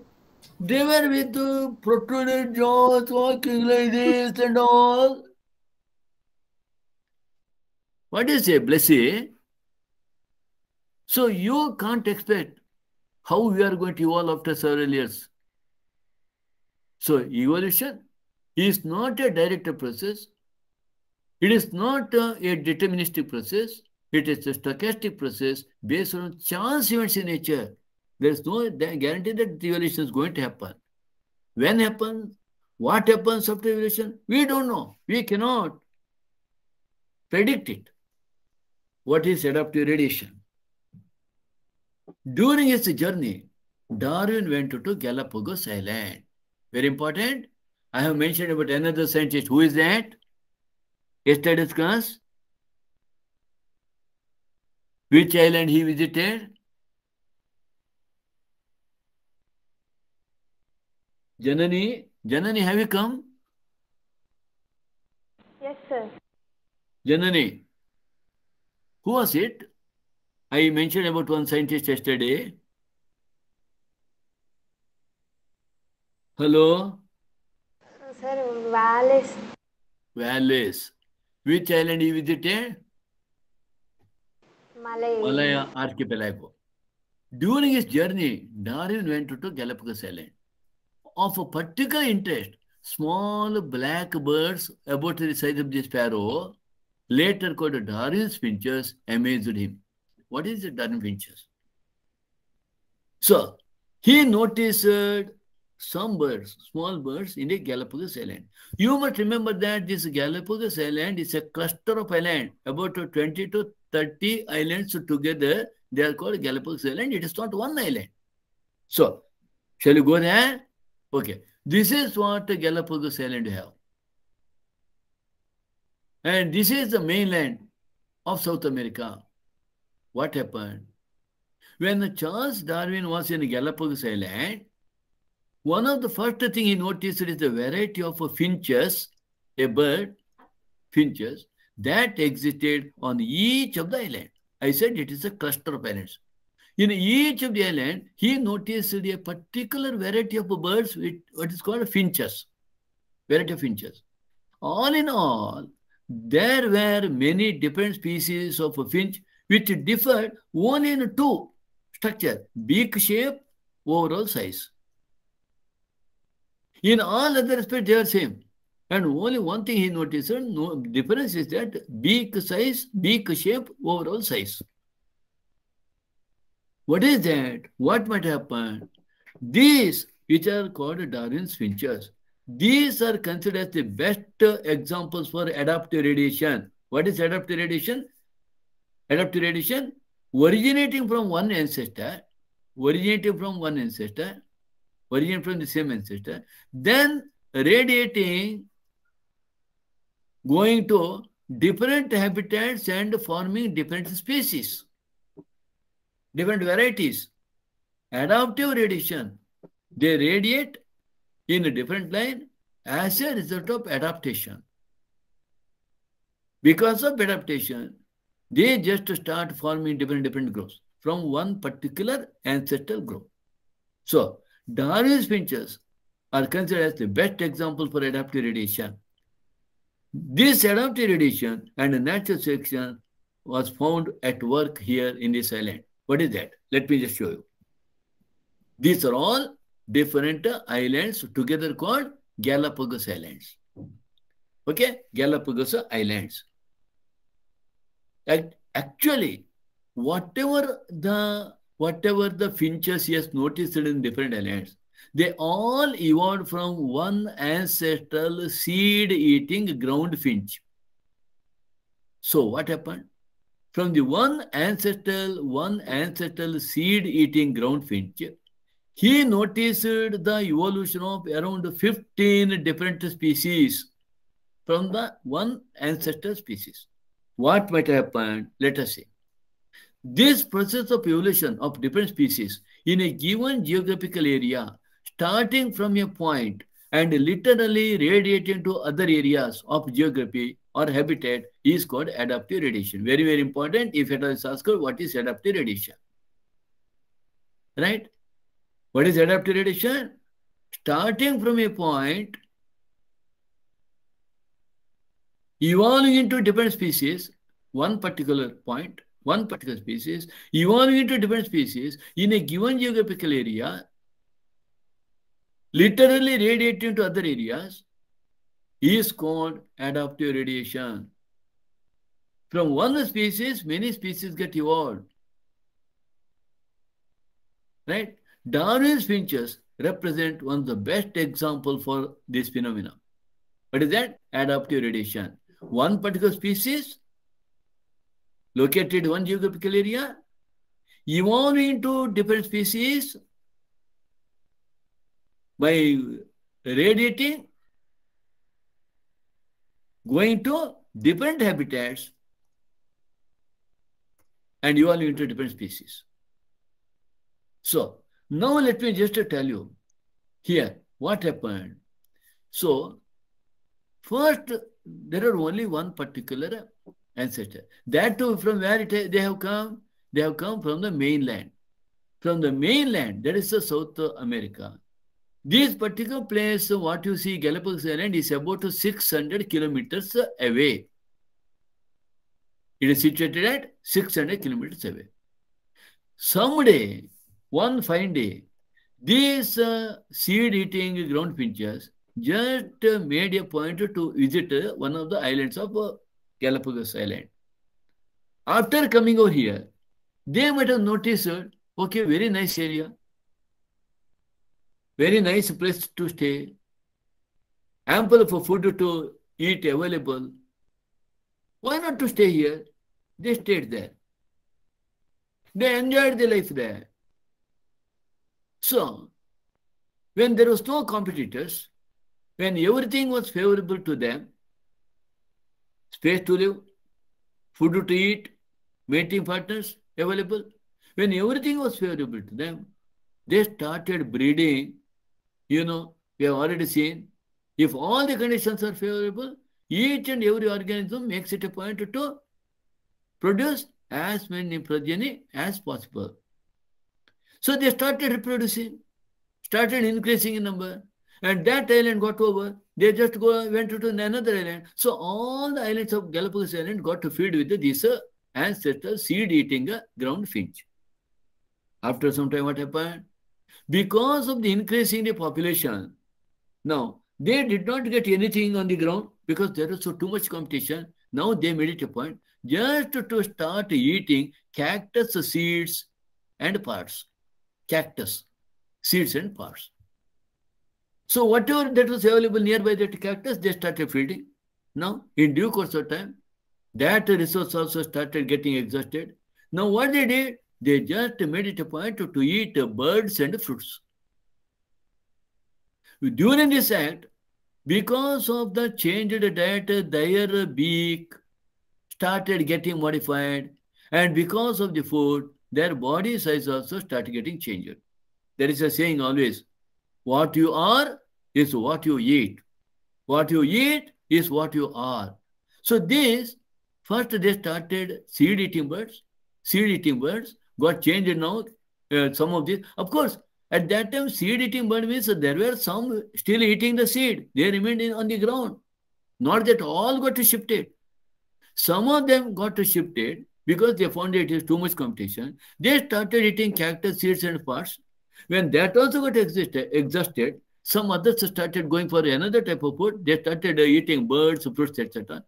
B: They were with uh, protruded jaws, walking like this and all. What is a blessing? So you can't expect how we are going to evolve after several years. So evolution is not a directed process. It is not uh, a deterministic process. It is a stochastic process based on chance events in nature. There is no guarantee that the evolution is going to happen. When happens, what happens after evolution, we don't know. We cannot predict it. What is adaptive radiation? During his journey, Darwin went to Galapagos Island. Very important. I have mentioned about another scientist. Who is that? Yesterday's class. Which island he visited? Janani, Janani, have you come?
E: Yes, sir.
B: Janani, who was it? I mentioned about one scientist yesterday. Hello,
E: Sir, Wallace.
B: Wallace. Which island he visited?
E: Malay.
B: Malaya archipelago. During his journey, Darwin went to Galapagos Island. Of a particular interest, small black birds about the size of the sparrow, later called Darwin's finches, amazed him. What is the Darwin finches? So, he noticed some birds, small birds in the Galapagos Island. You must remember that this Galapagos Island is a cluster of islands, about 20 to 30 islands together. They are called Galapagos Island. It is not one island. So, shall we go there? Okay. This is what Galapagos Island have. And this is the mainland of South America. What happened? When Charles Darwin was in Galapagos Island, one of the first thing he noticed is the variety of finches, a bird, finches, that existed on each of the island. I said it is a cluster of islands. In each of the island, he noticed a particular variety of birds with what is called finches, variety of finches. all in all, there were many different species of finch which differed only in two structure, beak shape, overall size. In all other respects, they are same. And only one thing he noticed, no difference is that beak size, beak shape, overall size. What is that? What might happen? These, which are called Darwin's finches, these are considered as the best examples for adaptive radiation. What is adaptive radiation? Adaptive radiation originating from one ancestor, originating from one ancestor, originating from the same ancestor, then radiating, going to different habitats and forming different species, different varieties. Adaptive radiation, they radiate in a different line as a result of adaptation. Because of adaptation, they just start forming different different groups from one particular ancestral group. So Darwin's finches are considered as the best example for adaptive radiation. This adaptive radiation and natural selection was found at work here in this island. What is that? Let me just show you. These are all different islands together called Galapagos Islands. Okay, Galapagos Islands. And Actually, whatever the whatever the finches he has noticed in different islands, they all evolved from one ancestral seed-eating ground finch. So what happened? From the one ancestral, one ancestral seed-eating ground finch, he noticed the evolution of around 15 different species from the one ancestor species. What might happen? Let us see. This process of evolution of different species in a given geographical area, starting from a point and literally radiating to other areas of geography or habitat is called adaptive radiation. Very, very important. If it is asked, what is adaptive radiation? Right? What is adaptive radiation? Starting from a point, evolving into different species, one particular point, one particular species, evolving into different species in a given geographical area, literally radiating to other areas, is called adaptive radiation. From one species, many species get evolved. Right? Darwin's finches represent one of the best example for this phenomenon. What is that? Adaptive radiation. One particular species located one geographical area, evolving into different species by radiating, going to different habitats and evolving into different species. So, now let me just tell you here what happened. So, first, there are only one particular ancestor. That too, from where it, they have come? They have come from the mainland. From the mainland, that is the South America. This particular place, what you see, Galapagos Island, is about 600 kilometers away. It is situated at 600 kilometers away. Someday, one fine day, these uh, seed-eating ground finches just uh, made a point to visit uh, one of the islands of Galapagos Island. After coming over here, they might have noticed, okay, very nice area, very nice place to stay, ample of food to eat available. Why not to stay here? They stayed there. They enjoyed their life there. So, when there was no competitors, when everything was favorable to them, space to live, food to eat, mating partners available, when everything was favorable to them, they started breeding. You know, we have already seen, if all the conditions are favorable, each and every organism makes it a point to produce as many progeny as possible. So they started reproducing, started increasing in number, and that island got over. They just go went to another island. So all the islands of Galapagos Island got to feed with this uh, ancestral seed-eating uh, ground finch. After some time, what happened? Because of the increase in the population, now they did not get anything on the ground because there was so too much competition. Now they made it a point just to start eating cactus seeds and parts. Cactus seeds and parts. So whatever that was available nearby that cactus, they started feeding. Now, in due course of time, that resource also started getting exhausted. Now, what they did, they just made it a point to, to eat birds and fruits. During this act, because of the changed diet, their beak started getting modified, and because of the food, their body size also started getting changed. There is a saying always, what you are is what you eat. What you eat is what you are. So this, first they started seed-eating birds. Seed-eating birds got changed now, uh, some of these. Of course, at that time, seed-eating bird means there were some still eating the seed. They remained in, on the ground. Not that all got shifted. Some of them got shifted because they found it is too much competition. They started eating cactus seeds and parts. When that also got existed, exhausted, some others started going for another type of food. They started eating birds, fruits, etc.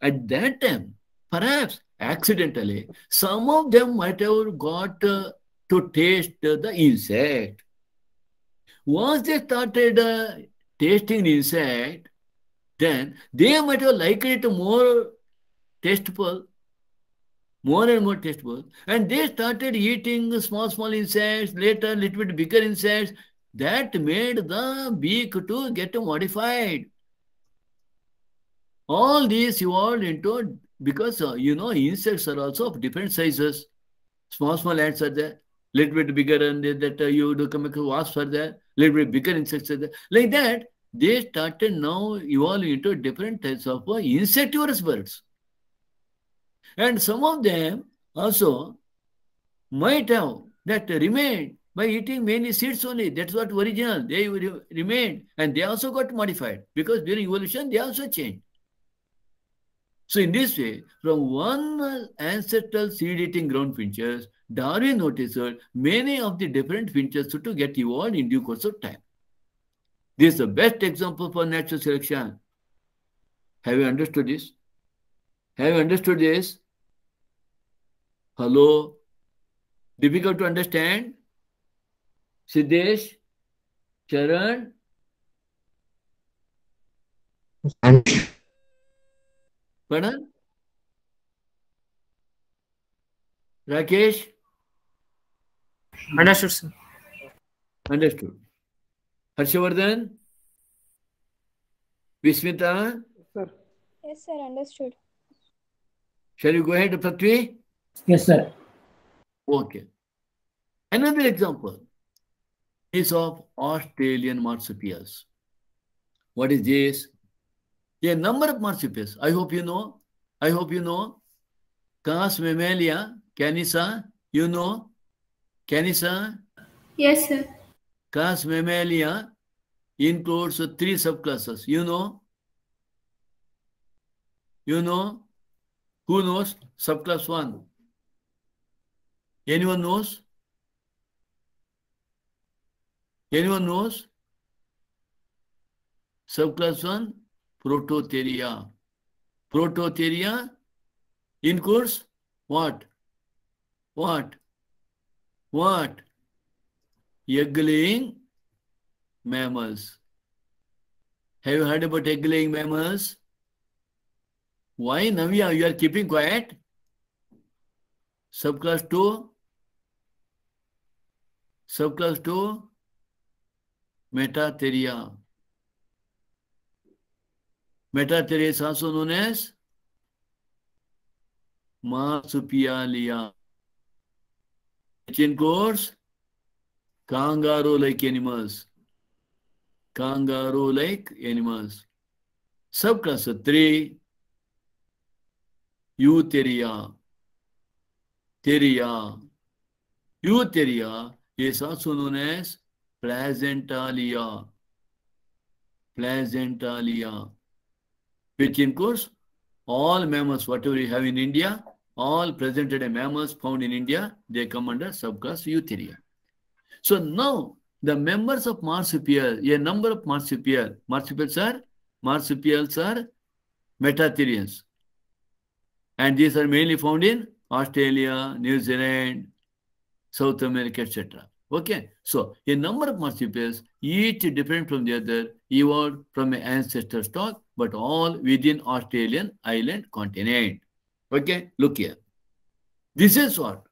B: At that time, perhaps accidentally, some of them might have got uh, to taste uh, the insect. Once they started uh, tasting insect, then they might have liked it more tasteful more and more tasteful. And they started eating small, small insects, later little bit bigger insects. That made the beak to get modified. All these evolved into, because uh, you know, insects are also of different sizes. Small, small ants are there, little bit bigger and that uh, you do come across wasps are there, little bit bigger insects are there. Like that, they started now evolving into different types of uh, insectivorous birds. And some of them also might have that remained by eating many seeds only. That's what original. They re remained and they also got modified because during evolution they also changed. So in this way, from one ancestral seed-eating ground finches, Darwin noticed many of the different finches to get evolved in due course of time. This is the best example for natural selection. Have you understood this? Have you understood this? Hello? Difficult to understand? Siddesh? Charan? Pardon? Rakesh?
F: Understood, sir.
B: Understood. Harshavardhan? Vismita?
E: Yes, sir, understood.
B: Shall you go ahead, Prithvi?
F: Yes, sir.
B: Okay. Another example is of Australian marsupials. What is this? A number of marsupials. I hope you know. I hope you know. Cas mammalia, Canissa, you know. Canissa,
C: Yes, sir.
B: Cas mammalia includes three subclasses. You know? You know? Who knows? Subclass 1. Anyone knows? Anyone knows? Subclass 1, Prototheria. Prototheria includes what? What? What? Egg-laying mammals. Have you heard about egg-laying mammals? Why, Navya, you are keeping quiet? Subclass 2? Subclass 2? Metatheria. Metatheria is also known as marsupialia, which includes kangaroo-like animals. Kangaroo-like animals. Subclass 3, Eutheria. Theria. Eutheria is also known as Placentalia. placentalia, which includes all mammals, whatever you have in India, all present-day mammals found in India, they come under subclass Eutheria. So now the members of marsupial, a number of marsupial, marsupials are marsupials are metatherians. And these are mainly found in Australia, New Zealand, South America, etc. Okay, so a number of marsupials, each different from the other, evolved from an ancestor stock, but all within Australian island continent. Okay, look here. This is what?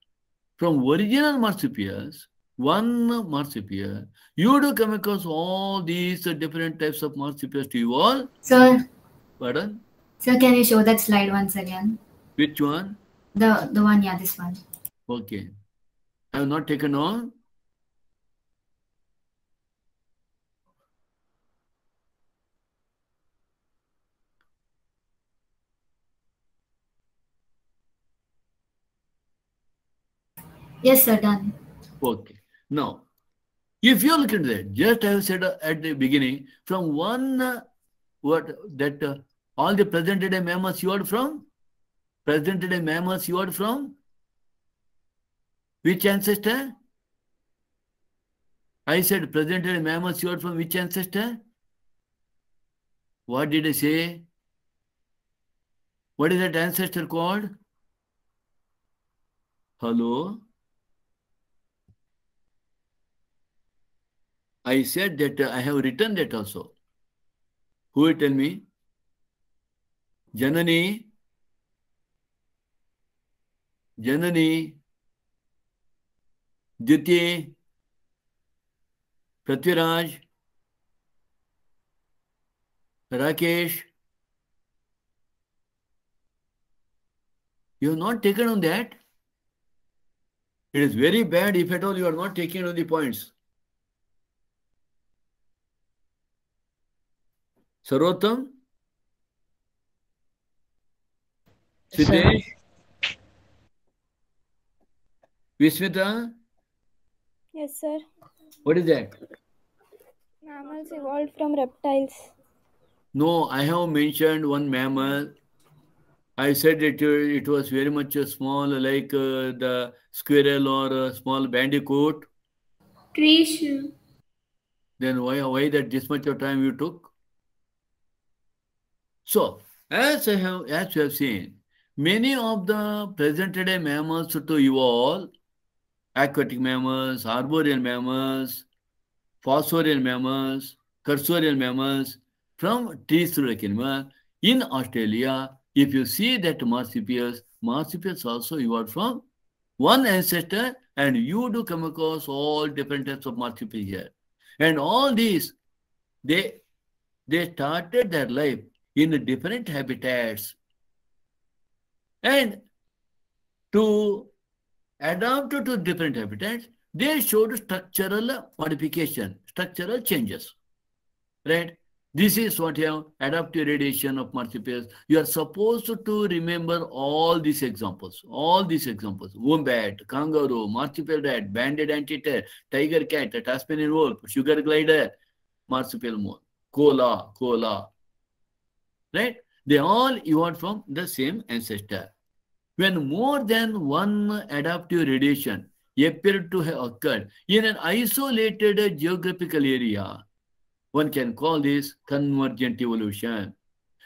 B: From original marsupials, one marsupial, you do come across all these different types of marsupials to evolve.
D: Sir,
B: Pardon?
D: sir, can you show that slide once again?
B: Which one?
D: The the one, yeah, this one.
B: Okay. I have not taken on.
D: Yes, sir, done.
B: Okay. Now, if you look at that, just I have said uh, at the beginning, from one uh, what that uh, all the present day mammals you are from, present day mammals you are from, which ancestor? I said present day mammals you are from which ancestor? What did I say? What is that ancestor called? Hello? I said that uh, I have written that also. Who will tell me? Janani, Janani, Diti, Prithviraj, Rakesh. You have not taken on that. It is very bad if at all you are not taking on the points. Sarottam?
G: Sir.
B: Siddesh? Vismita?
E: Yes, sir.
B: What is that?
E: Mammals evolved from reptiles.
B: No, I have mentioned one mammal. I said that uh, it was very much small, like uh, the squirrel or a small bandicoot.
C: Trish,
B: Then why, why that this much of time you took? So, as I have, as you have seen, many of the present day mammals to evolve, aquatic mammals, arboreal mammals, fossorial mammals, cursorial mammals, from through echinacea. In Australia, if you see that marsupials, marsupials also evolved from one ancestor, and you do come across all different types of marsupials here. And all these, they they started their life in different habitats. And to adapt to different habitats, they showed structural modification, structural changes. Right? This is what you have adaptive radiation of marsupials. You are supposed to remember all these examples, all these examples. Wombat, kangaroo, marsupial rat, banded anteater, tiger cat, Tasmanian wolf, sugar glider, marsupial moth, koala, koala. Right? They all evolved from the same ancestor. When more than one adaptive radiation appeared to have occurred in an isolated geographical area, one can call this convergent evolution.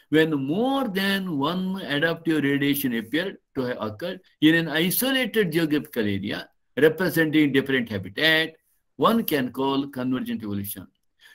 B: When more than one adaptive radiation appeared to have occurred in an isolated geographical area representing different habitat, one can call convergent evolution.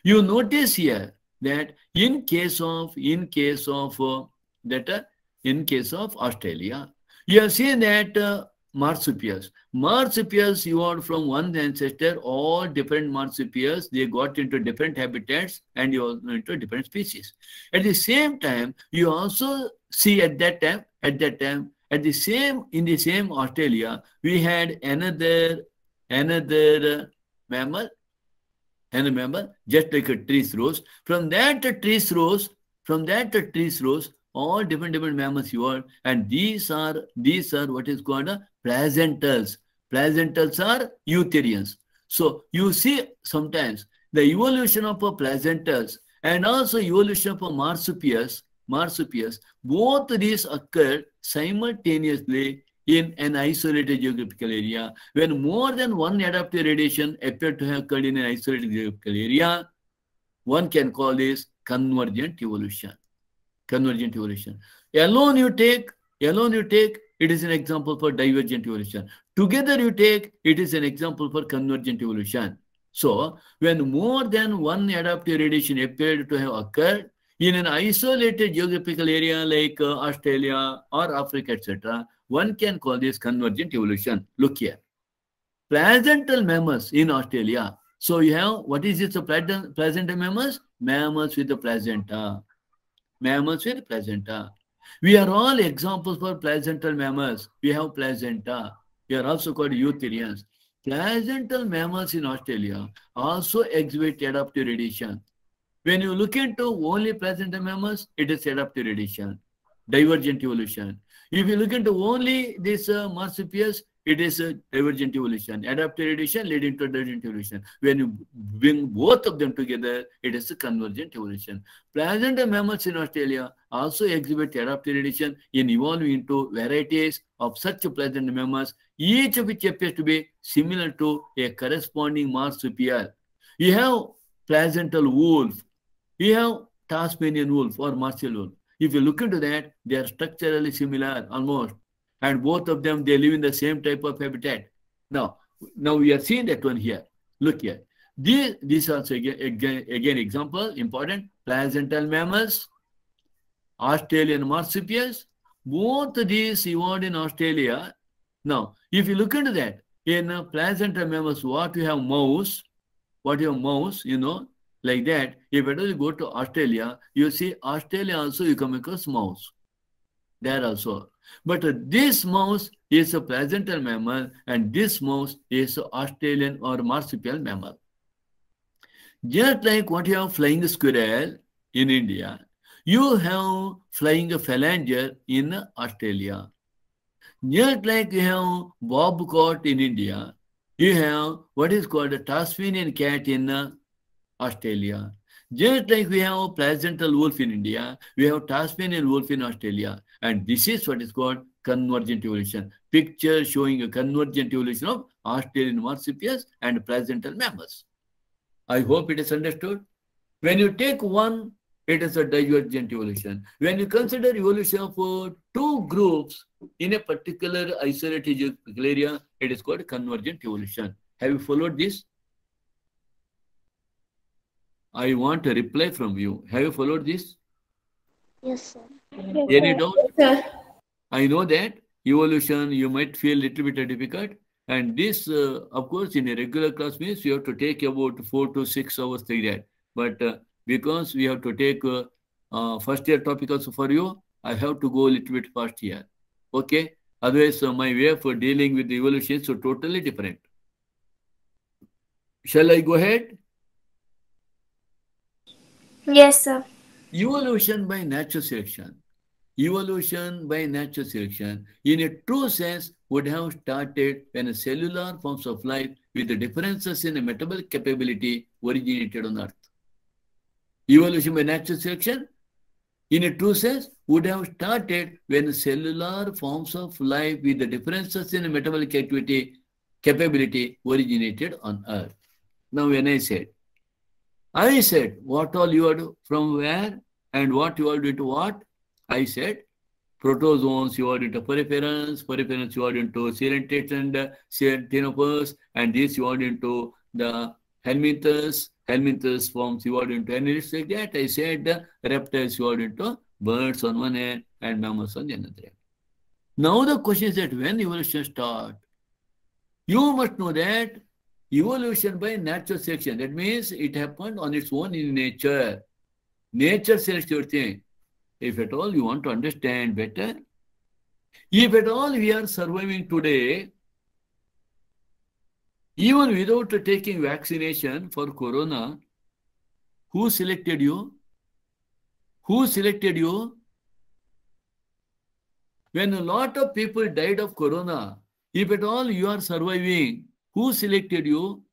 B: You notice here that in case of in case of uh, that uh, in case of Australia, you have seen that uh, marsupials. Marsupials evolved from one ancestor, all different marsupials, they got into different habitats and you into different species. At the same time, you also see at that time, at that time, at the same, in the same Australia, we had another, another uh, mammal, another mammal, just like a tree shrew. From that uh, tree shrew, from that uh, tree shrew, all different different mammals evolved, and these are these are what is called a placentals. Placentals are eutherians. So you see sometimes the evolution of a placentals and also evolution of a marsupials, marsupials, both these occurred simultaneously in an isolated geographical area. When more than one adaptive radiation appeared to have occurred in an isolated geographical area, one can call this convergent evolution. Convergent evolution. Alone you take, alone you take, it is an example for divergent evolution. Together you take, it is an example for convergent evolution. So, when more than one adaptive radiation appeared to have occurred in an isolated geographical area like uh, Australia or Africa, etc., one can call this convergent evolution. Look here. Placental mammals in Australia. So you have, what is this, a placental mammals? Mammals with the placenta. Mammals with placenta. We are all examples for placental mammals. We have placenta. We are also called eutherians. Placental mammals in Australia also exhibit adaptive radiation. When you look into only placental mammals, it is adaptive radiation, divergent evolution. If you look into only this uh, marsupials, it is a divergent evolution, adaptive radiation leading to divergent evolution. When you bring both of them together, it is a convergent evolution. Placental mammals in Australia also exhibit adaptive radiation in evolving into varieties of such placenta mammals, each of which appears to be similar to a corresponding marsupial. You have placental wolf, you have Tasmanian wolf or martial wolf. If you look into that, they are structurally similar almost. And both of them, they live in the same type of habitat. Now, now we are seeing that one here. Look here. This, this also again, again, again example, important. Placental mammals, Australian marsupials, both these evolved in Australia. Now, if you look into that, in uh, placental mammals, what you have mouse, what you have mouse, you know, like that. If all you go to Australia, you see Australia also you come across mouse. There also. But this mouse is a placental mammal and this mouse is a Australian or marsupial mammal. Just like what you have flying squirrel in India, you have flying phalanger in Australia. Just like you have bobcat in India, you have what is called a Tasmanian cat in Australia. Just like we have a placental wolf in India, we have Tasmanian wolf in Australia. And this is what is called convergent evolution. Picture showing a convergent evolution of Australian marsupials and placental mammals. I hope it is understood. When you take one, it is a divergent evolution. When you consider evolution of uh, two groups in a particular isolated geographical area, it is called convergent evolution. Have you followed this? I want a reply from you. Have you followed this?
C: Yes, sir.
E: Yes,
B: Any
E: sir.
B: doubt?
C: Sir.
B: I know that evolution you might feel a little bit difficult. And this, uh, of course, in a regular class means you have to take about four to six hours like that. But uh, because we have to take uh, uh, first year topic also for you, I have to go a little bit fast here. Okay? Otherwise, uh, my way for dealing with the evolution is so totally different. Shall I go ahead?
C: Yes, sir.
B: Evolution by natural selection. Evolution by natural selection, in a true sense, would have started when cellular forms of life with the differences in the metabolic capability originated on Earth. Evolution by natural selection, in a true sense, would have started when cellular forms of life with the differences in the metabolic activity capability originated on Earth. Now, when I said, I said, what all you are from where and what you are doing to what? I said, protozoans you are into poriferans you are into coelenterates and uh, and this you are into the helminths, helminths forms you are into annelids like that. I said the reptiles you are into birds on one end and mammals on the other. Now the question is that when evolution start, you must know that evolution by natural selection. That means it happened on its own in nature. Nature selects your thing. If at all you want to understand better, if at all we are surviving today, even without taking vaccination for corona, who selected you? Who selected you? When a lot of people died of corona, if at all you are surviving, who selected you?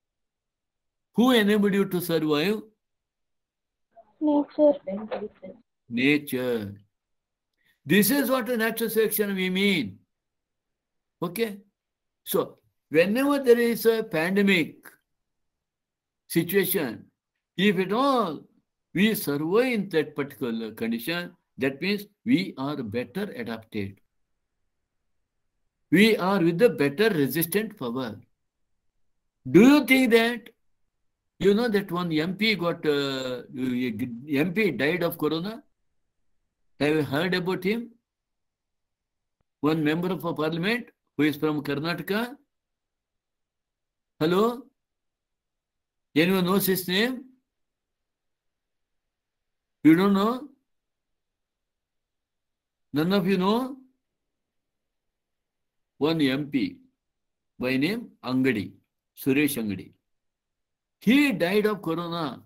B: Who enabled you to survive?
E: Nature.
B: Nature. This is what a natural selection we mean. Okay? So, whenever there is a pandemic situation, if at all we survive in that particular condition, that means we are better adapted. We are with the better resistant power. Do you think that you know that one MP got uh, MP died of corona? Have you heard about him? One member of a parliament who is from Karnataka. Hello? Anyone knows his name? You don't know? None of you know? One MP by name Angadi, Suresh Angadi. He died of corona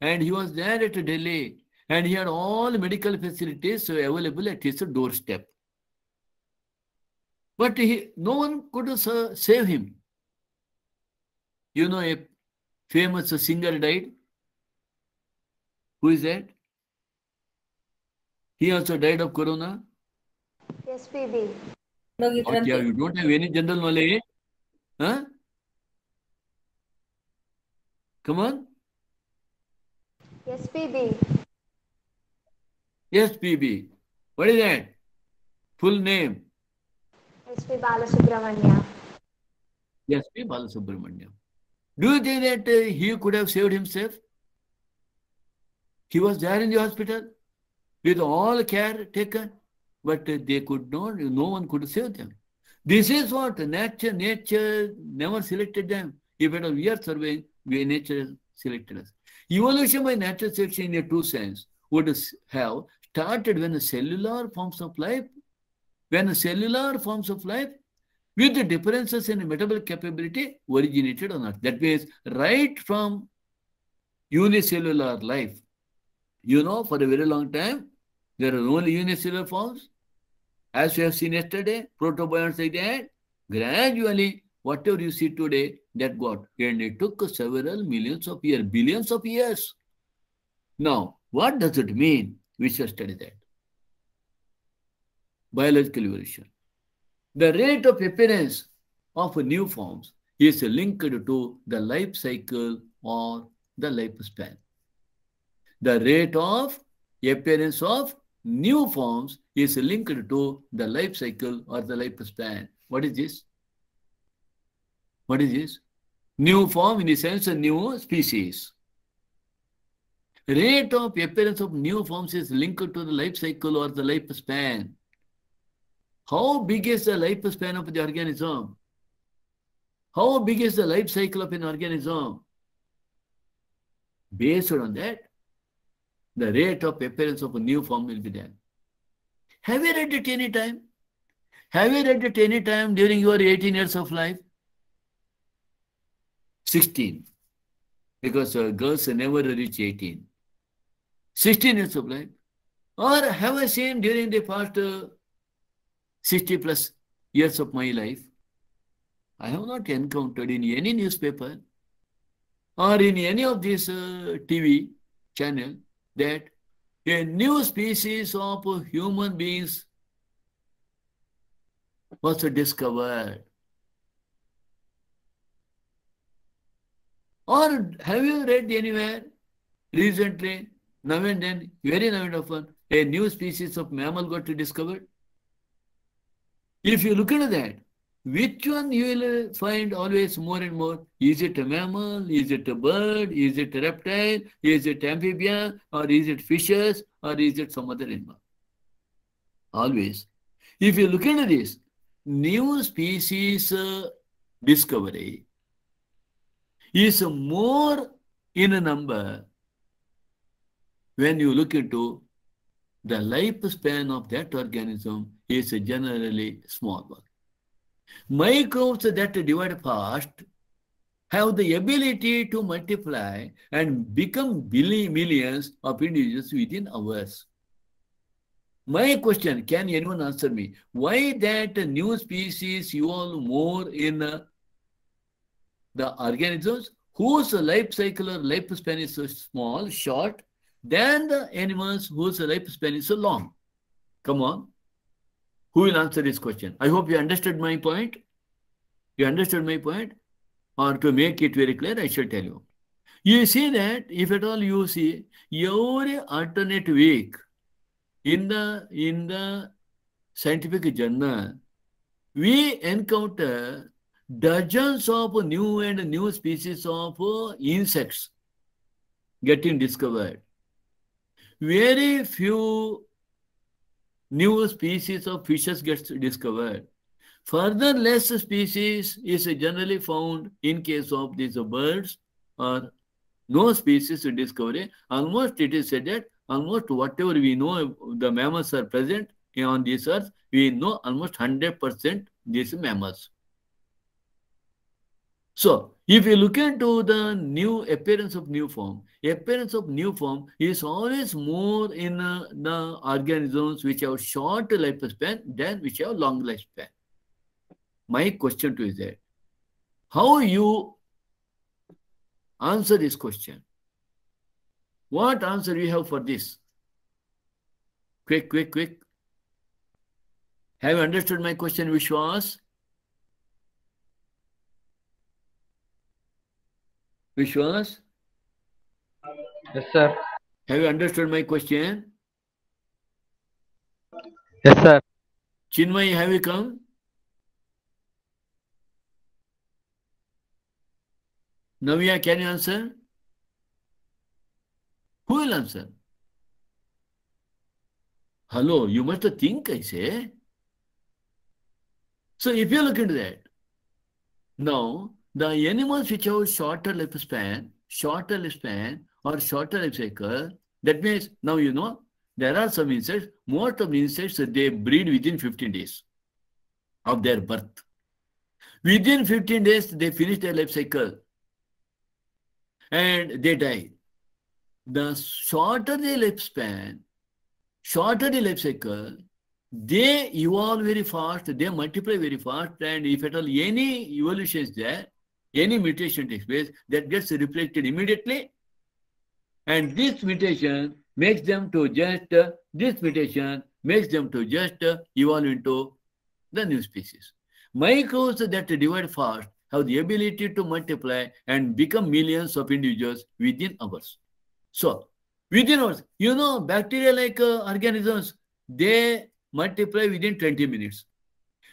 B: and he was there at Delhi and he had all medical facilities available at his doorstep. But he, no one could uh, save him. You know, a famous singer died. Who is that? He also died of corona.
C: SPB.
B: What, yeah, you don't have any general knowledge? Huh? Come on.
C: SPB.
B: Yes, PB. What is that? Full name?
C: SP Balasubramanya.
B: Yes, P. Balasubramanyam. Do you think that uh, he could have saved himself? He was there in the hospital with all care taken, but uh, they could not, no one could save them. This is what nature, nature never selected them. If it was we are surveying, we nature selected us. Evolution by natural selection in a true sense would have started when the cellular forms of life, when the cellular forms of life with the differences in metabolic capability originated on Earth. That means right from unicellular life. You know, for a very long time, there are only unicellular forms. As we have seen yesterday, protobionts like that. Gradually, whatever you see today, that got. And it took several millions of years, billions of years. Now, what does it mean? We shall study that. Biological evolution. The rate of appearance of new forms is linked to the life cycle or the lifespan. The rate of appearance of new forms is linked to the life cycle or the lifespan. What is this? What is this? New form in the sense of new species. Rate of appearance of new forms is linked to the life cycle or the lifespan. How big is the lifespan of the organism? How big is the life cycle of an organism? Based on that, the rate of appearance of a new form will be there. Have you read it any time? Have you read it any time during your 18 years of life? 16. Because uh, girls never reach 18. 16 years of life. Or have I seen during the past uh, 60 plus years of my life, I have not encountered in any newspaper or in any of these uh, TV channel that a new species of human beings was discovered. Or have you read anywhere recently, now and then, very now and often, a new species of mammal got to discovered? If you look at that, which one you will find always more and more? Is it a mammal? Is it a bird? Is it a reptile? Is it amphibian? Or is it fishes? Or is it some other animal? Always. If you look at this, new species uh, discovery is more in a number when you look into the lifespan of that organism is generally small one. Microbes that divide fast have the ability to multiply and become millions of individuals within hours. My question, can anyone answer me? Why that new species evolve more in the organisms whose life cycle or lifespan is so small, short, than the animals whose lifespan is so long. Come on. Who will answer this question? I hope you understood my point. You understood my point? Or to make it very clear, I shall tell you. You see that if at all you see every alternate week in the in the scientific journal, we encounter dozens of new and new species of insects getting discovered. Very few new species of fishes gets discovered. Further less species is generally found in case of these birds or no species discovery. Almost it is said that almost whatever we know the mammals are present on this earth, we know almost 100% these mammals. So, if you look into the new appearance of new form, appearance of new form is always more in uh, the organisms which have short lifespan than which have long lifespan. My question to you is that, how you answer this question? What answer you have for this? Quick, quick, quick. Have you understood my question, Vishwas? Vishwas?
F: Yes, sir.
B: Have you understood my question?
F: Yes, sir.
B: Chinmay, have you come? Navya, can you answer? Who will answer? Hello, you must think, I say. So if you look into that, now the animals which have shorter lifespan, shorter lifespan or shorter life cycle, that means now you know there are some insects, most of the insects they breed within 15 days of their birth. Within 15 days, they finish their life cycle and they die. The shorter the lifespan, shorter the life cycle, they evolve very fast, they multiply very fast, and if at all any evolution is there, any mutation takes place, that gets reflected immediately, and this mutation makes them to just, uh, this mutation makes them to just uh, evolve into the new species. Microbes that divide fast have the ability to multiply and become millions of individuals within hours. So, within hours, you know, bacteria like uh, organisms, they multiply within 20 minutes.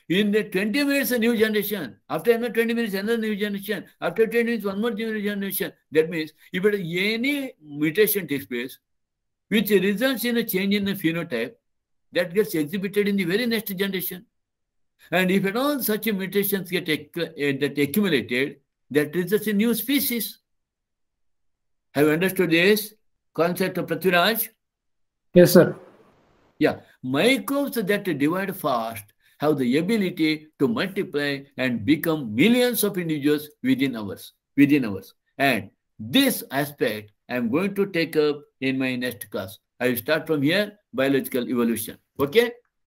B: In the 20 minutes, a new generation. After another 20 minutes, another new generation. After 20 minutes, one more new generation. That means if any mutation takes place, which results in a change in the phenotype, that gets exhibited in the very next generation. And if at all such mutations get uh, that accumulated, that results in new species. Have you understood this concept of Prithviraj?
H: Yes, sir.
B: Yeah, microbes that divide fast have the ability to multiply and become millions of individuals within hours. Within hours. And this aspect I am going to take up in my next class. I will start from here, biological evolution. Okay?